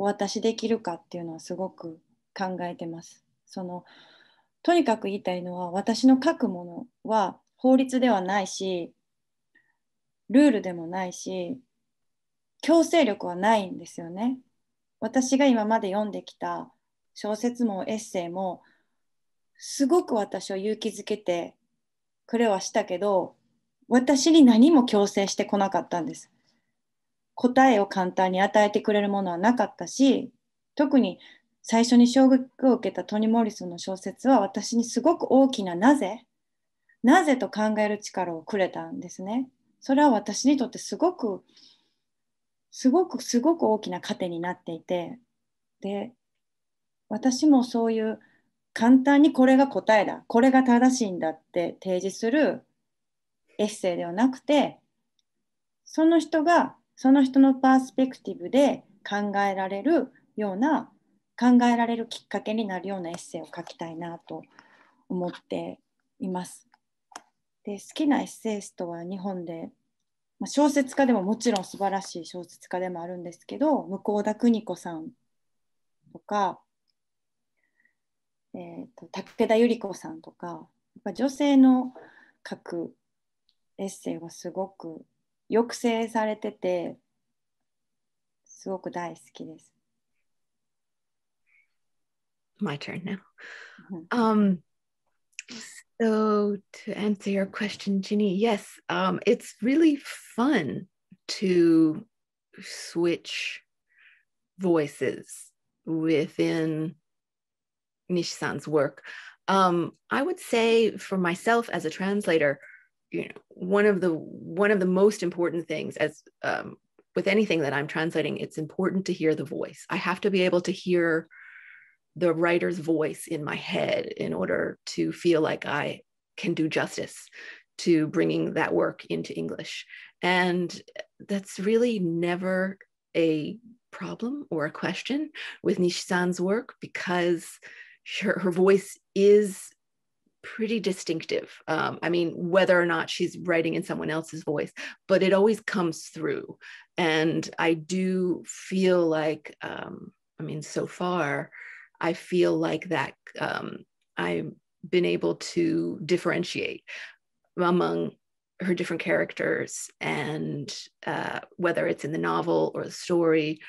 お渡しできるかっていうのはすごく考えてます。そのとにかく言いたいのは私の書くものは法律ではないしルールでもないし強制力はないんですよね。私が今まで読んできた小説もエッセイもすごく私を勇気づけてくれはしたけど私に何も強制してこなかったんです。答えを簡単に与えてくれるものはなかったし特に最初に衝撃を受けたトニ・モリスの小説は私にすごく大きななぜなぜと考える力をくれたんですね。それは私にとってすごくすごくすごく大きな糧になっていてで私もそういう簡単にこれが答えだこれが正しいんだって提示するエッセイではなくてその人がその人のパースペクティブで考えられるような考えられるきっかけになるようなエッセイを書きたいなと思っています。で好きなエッセイストは日本で、まあ、小説家でももちろん素晴らしい小説家でもあるんですけど向田邦子さんとか、えーと、武田百合子さんとかやっぱ女性の書くエッセイはすごく抑制されててすごく大好きです。my turn now. Mm-hmm. Um, so to answer your question, Ginny, yes, um, it's really fun to switch voices within Nishisan's work. Um, I would say for myself as a translator, you know, one of the one of the most important things as um, with anything that I'm translating, it's important to hear the voice. I have to be able to hear the writer's voice in my head in order to feel like I can do justice to bringing that work into English. And that's really never a problem or a question with Nishisan's work because her, her voice is pretty distinctive. Um, I mean, whether or not she's writing in someone else's voice, but it always comes through. And I do feel like, um, I mean, so far, I feel like that um, I've been able to differentiate among her different characters and uh, whether it's in the novel or the story.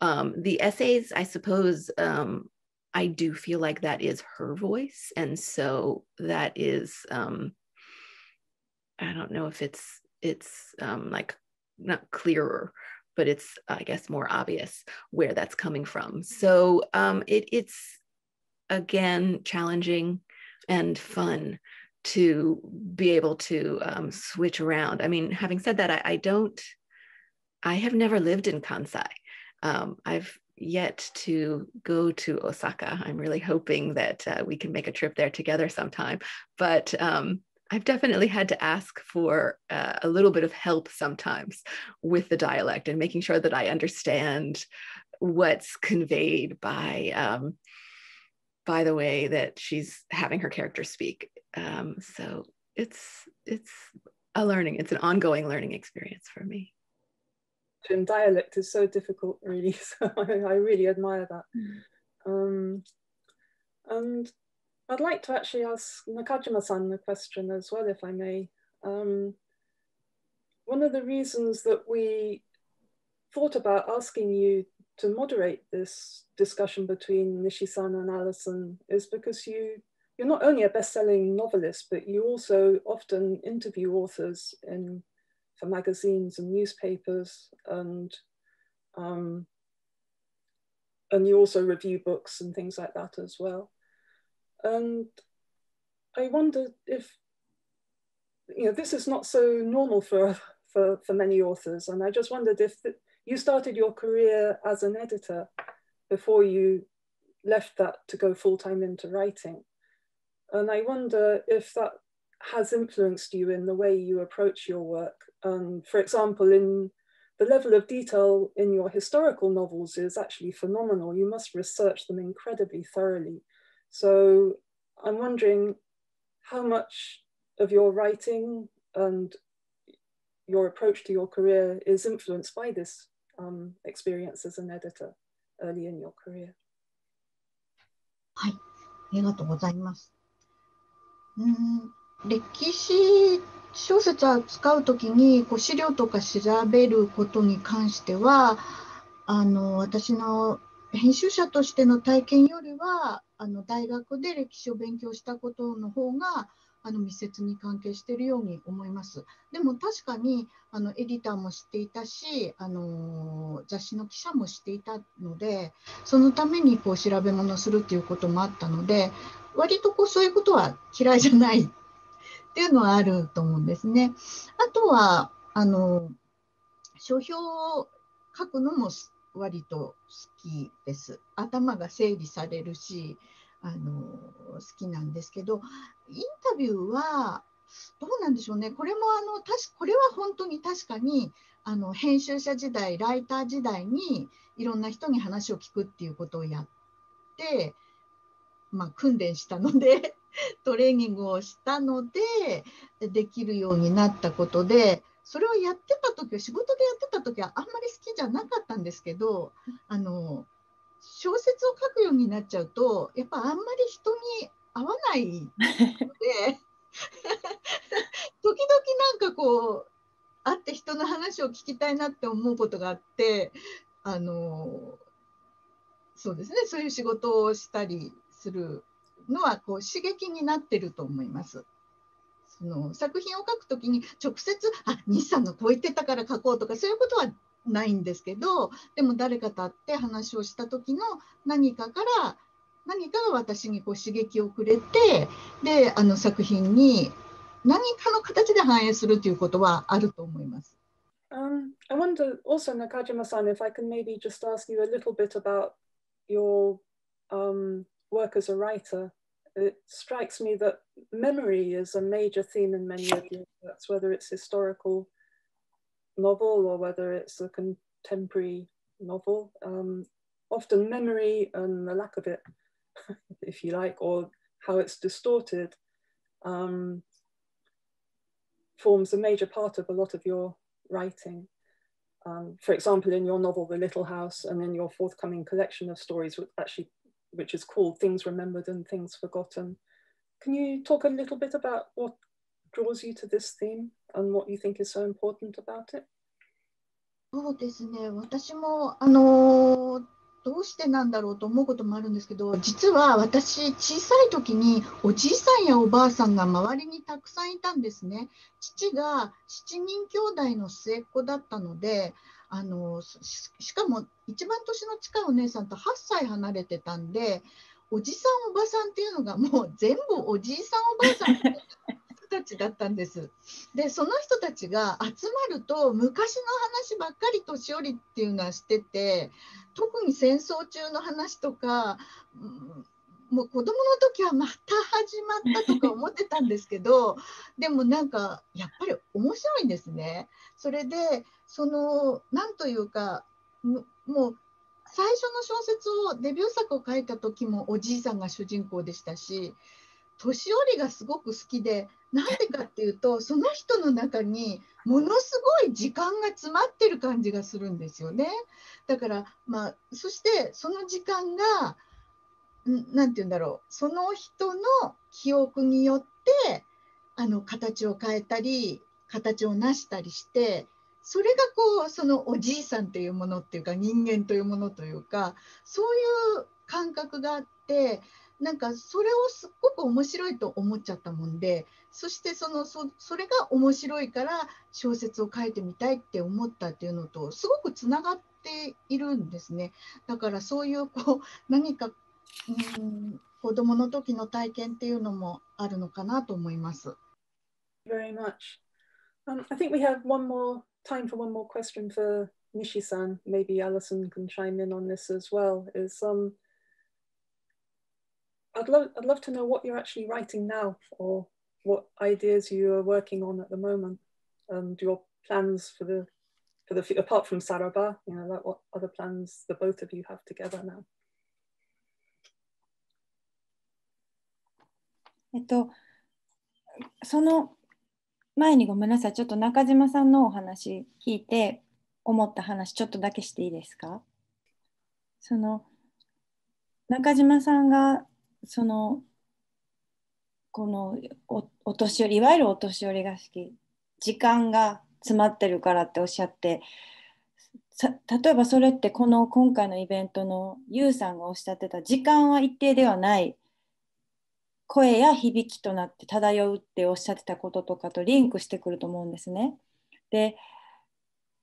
Um, the essays, I suppose, um, I do feel like that is her voice. And so that is, um, I don't know if it's, it's um, like not clearer, but it's, I guess, more obvious where that's coming from. So um, it, it's, again, challenging and fun to be able to um, switch around. I mean, having said that, I, I, don't, I have never lived in Kansai. Um, I've yet to go to Osaka. I'm really hoping that uh, we can make a trip there together sometime. But um, I've definitely had to ask for uh, a little bit of help sometimes with the dialect and making sure that I understand what's conveyed by um, by the way that she's having her character speak. Um, so it's it's a learning. It's an ongoing learning experience for me. And dialect is so difficult, really. So I, I really admire that. Um, and I'd like to actually ask Nakajima-san a question as well, if I may. Um, one of the reasons that we thought about asking you to moderate this discussion between Nishi-san and Alison is because you you're not only a best-selling novelist, but you also often interview authors in for magazines and newspapers, and um, and you also review books and things like that as well. And I wonder if you know this is not so normal for for for many authors, and I just wondered if the, you started your career as an editor before you left that to go full time into writing. And I wonder if that has influenced you in the way you approach your work. Um, for example, in the level of detail in your historical novels is actually phenomenal. You must research them incredibly thoroughly. So I'm wondering how much of your writing and your approach to your career is influenced by this um, experience as an editor early in your career. はい、ありがとうございます。うん歴史 小説を扱う時にこう資料とか調べることに関してはあの私の編集者としての体験よりはあの大学で歴史を勉強したことの方があの密接に関係しているように思います。でも確かにあのエディターも知っていたしあの雑誌の記者も知っていたのでそのためにこう調べ物するっていうこともあったので割とこうそういうことは嫌いじゃないっていうのはあると思うんですね。あとはあの書評を書くのも割と好きです。頭が整理されるしあの好きなんですけどインタビューはどうなんでしょうねこれもあの確これは本当に確かにあの編集者時代ライター時代にいろんな人に話を聞くっていうことをやって、まあ、訓練したので トレーニングをしたのでできるようになったことでそれをやってた時は仕事でやってた時はあんまり好きじゃなかったんですけどあの小説を書くようになっちゃうとやっぱあんまり人に合わないので 時々なんかこう会って人の話を聞きたいなって思うことがあってあのそうですねそういう仕事をしたりするのはこう刺激になってると思います。その作品を書くときに直接「あ西さんがこう言ってたから書こう」とかそういうことはないんですけどでも誰かと会って話をした時の何かから何かが私にこう刺激をくれてであの作品に何かの形で反映するということはあると思います。Um, I wonder also, Nakajima-san, if I can maybe just ask you a little bit about your um, work as a writer. It strikes me that memory is a major theme in many of your works, whether it's historical novel or whether it's a contemporary novel. Um, often memory and the lack of it, if you like, or how it's distorted, um, forms a major part of a lot of your writing. Um, for example, in your novel, The Little House, and in your forthcoming collection of stories, which actually, which is called Things Remembered and Things Forgotten. Can you talk a little bit about what draws you to this theme and what you think is so important about it? そうですね私もあのどうしてなんだろうと思うこともあるんですけど実は私小さい時におじいさんやおばあさんが周りにたくさんいたんですね父が7人兄弟の末っ子だったのであのしかも一番年の近いお姉さんと8歳離れてたんでおじさんおばさんっていうのがもう全部おじいさんおばあさんたちだったんです。でその人たちが集まると昔の話ばっかり年寄りっていうのはしてて特に戦争中の話とか、もう子供の時はまた始まったとか思ってたんですけどでもなんかやっぱり面白いんですね。それでその何というかもう最初の小説をデビュー作を書いた時もおじいさんが主人公でしたし年寄りがすごく好きでなんでかっていうとその人の中にものすごい時間が詰まってる感じがするんですよね。だからまあそしてその時間が何て言うんだろう。その人の記憶によってあの形を変えたり形を成したりしてそれがこうそのおじいさんというものっていうか人間というものというかそういう感覚があってなんかそれをすっごく面白いと思っちゃったもんでそしてそのそそれが面白いから小説を書いてみたいって思ったっていうのとすごくつながっているんですね。だからそういうこう何かうん子供の時の体験っていうのもあるのかなと思います。Very much. Um, I think we have one more time for one more question for Nishi-san. Maybe Alison can chime in on this as well. Is um, I'd love I'd love to know what you're actually writing now, or what ideas you are working on at the moment, and your plans for the for the apart from Saraba, you know, like what other plans the both of you have together now. えっと、その前にごめんなさい、ちょっと中島さんのお話聞いて思った話ちょっとだけしていいですか？その中島さんがそのこのお年寄りいわゆるお年寄りが好き時間が詰まってるからっておっしゃって例えばそれってこの今回のイベントのユウさんがおっしゃってた時間は一定ではない声や響きとなって漂うっておっしゃってたこととかとリンクしてくると思うんですね。で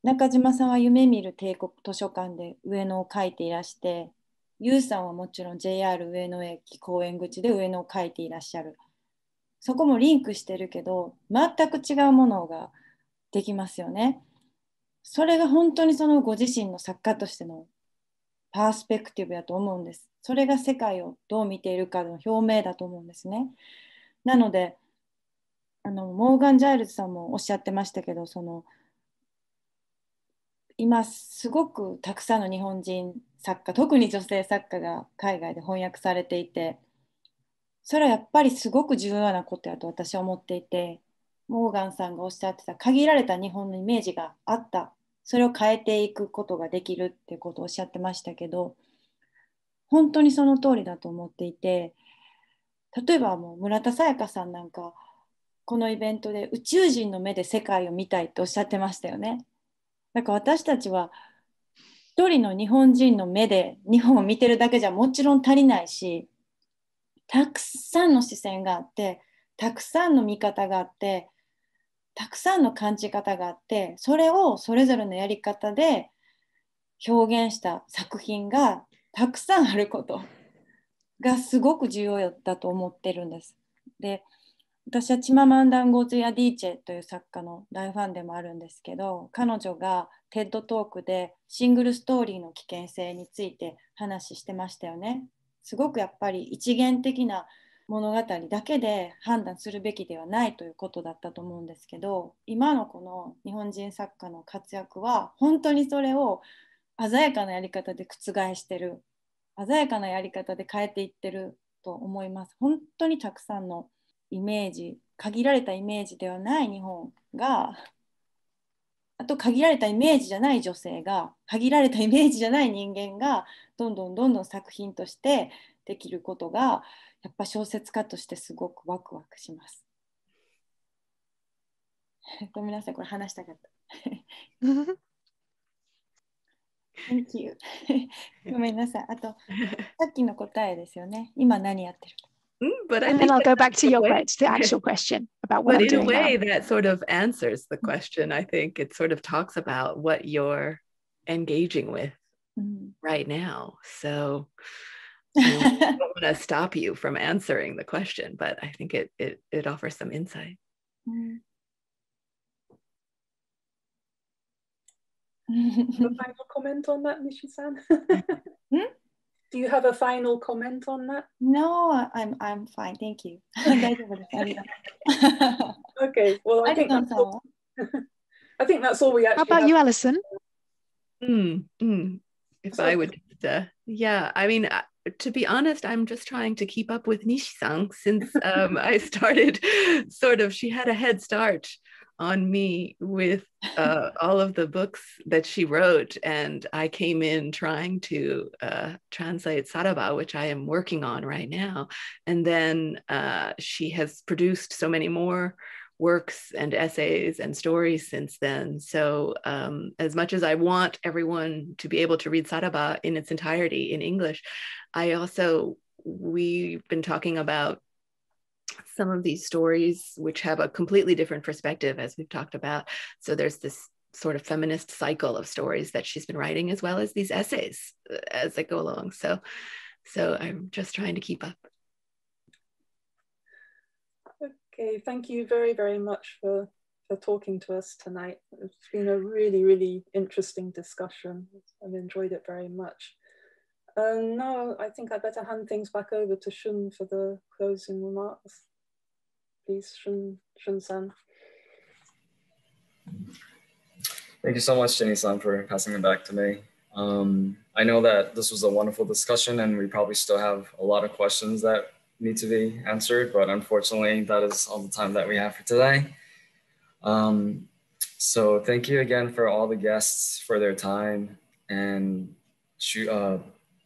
中島さんは夢見る帝国図書館で上野を書いていらしてユウさんはもちろん JR 上野駅公園口で上野を書いていらっしゃる。そこもリンクしてるけど、全く違うものができますよね。それが本当にそのご自身の作家としてのパースペクティブやと思うんです。それが世界をどう見ているかの表明だと思うんですね。なので、あのモーガン・ジャイルズさんもおっしゃってましたけど、その今すごくたくさんの日本人作家特に女性作家が海外で翻訳されていてそれはやっぱりすごく重要なことやと私は思っていてモーガンさんがおっしゃってた限られた日本のイメージがあったそれを変えていくことができるってことをおっしゃってましたけど本当にその通りだと思っていて例えばもう村田沙耶香さんなんかこのイベントで宇宙人の目で世界を見たいっておっしゃってましたよね。だか私たちは一人の日本人の目で日本を見てるだけじゃもちろん足りないしたくさんの視線があってたくさんの見方があってたくさんの感じ方があってそれをそれぞれのやり方で表現した作品がたくさんあることがすごく重要だと思ってるんです。で私はチママンダ・ンゴズィ・アディーチェという作家の大ファンでもあるんですけど彼女が TED Talk で single story の危険性について話してましたよね。すごくやっぱり一元的な物語だけで判断するべきではないということだったと思うんですけど今のこの日本人作家の活躍は本当にそれを鮮やかなやり方で覆してる鮮やかなやり方で変えていってると思います。本当にたくさんのイメージ限られたイメージではない日本があと限られたイメージじゃない女性が限られたイメージじゃない人間がどんどんどんどん作品としてできることがやっぱ小説家としてすごくワクワクします。ごめんなさい、これ話したかった。Thank you. ごめんなさい。あと、さっきの答えですよね。今何やってる but I and then I'll go back to your way, to the actual question about what but I'm in a way now. that sort of answers the question. I think it sort of talks about what you're engaging with mm. right now. So I don't want to stop you from answering the question, but I think it it, it offers some insight. Mm. final comment on that, Nishi-san? hmm? Do you have a final comment on that? No, I'm I'm fine. Thank you. okay. Well, I, think that's all, I think that's all we actually. How about have. you, Alison? Mm, mm. If so, I would, uh, yeah. I mean, uh, to be honest, I'm just trying to keep up with Nishi-san since um, I started. Sort of, she had a head start on me with uh, all of the books that she wrote. And I came in trying to uh, translate Saraba, which I am working on right now. And then uh, she has produced so many more works and essays and stories since then. So, um, as much as I want everyone to be able to read Saraba in its entirety in English, I also, we've been talking about some of these stories which have a completely different perspective as we've talked about. So there's this sort of feminist cycle of stories that she's been writing as well as these essays uh, as they go along. So so i'm just trying to keep up okay thank you very very much for for talking to us tonight it's been a really really interesting discussion i've enjoyed it very much uh, now I think I'd better hand things back over to Shun for the closing remarks. Please, Shun, Shun-san. Thank you so much, Jenny-san, for passing it back to me. Um, I know that this was a wonderful discussion and we probably still have a lot of questions that need to be answered, but unfortunately that is all the time that we have for today. Um, so thank you again for all the guests for their time and uh,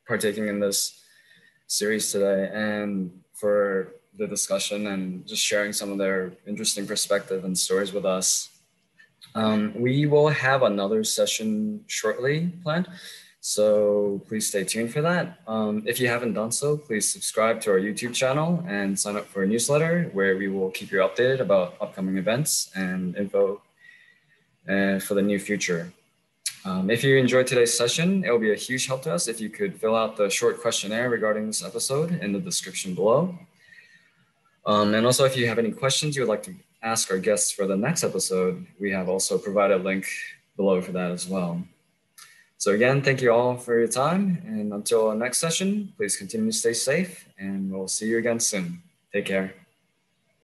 partaking in this series today and for the discussion and just sharing some of their interesting perspective and stories with us. Um, we will have another session shortly planned, so please stay tuned for that. Um, if you haven't done so, please subscribe to our YouTube channel and sign up for a newsletter where we will keep you updated about upcoming events and info uh, for the new future. Um, if you enjoyed today's session, it will be a huge help to us if you could fill out the short questionnaire regarding this episode in the description below. Um, and also, if you have any questions you would like to ask our guests for the next episode, we have also provided a link below for that as well. So again, thank you all for your time. And until our next session, please continue to stay safe and we'll see you again soon. Take care.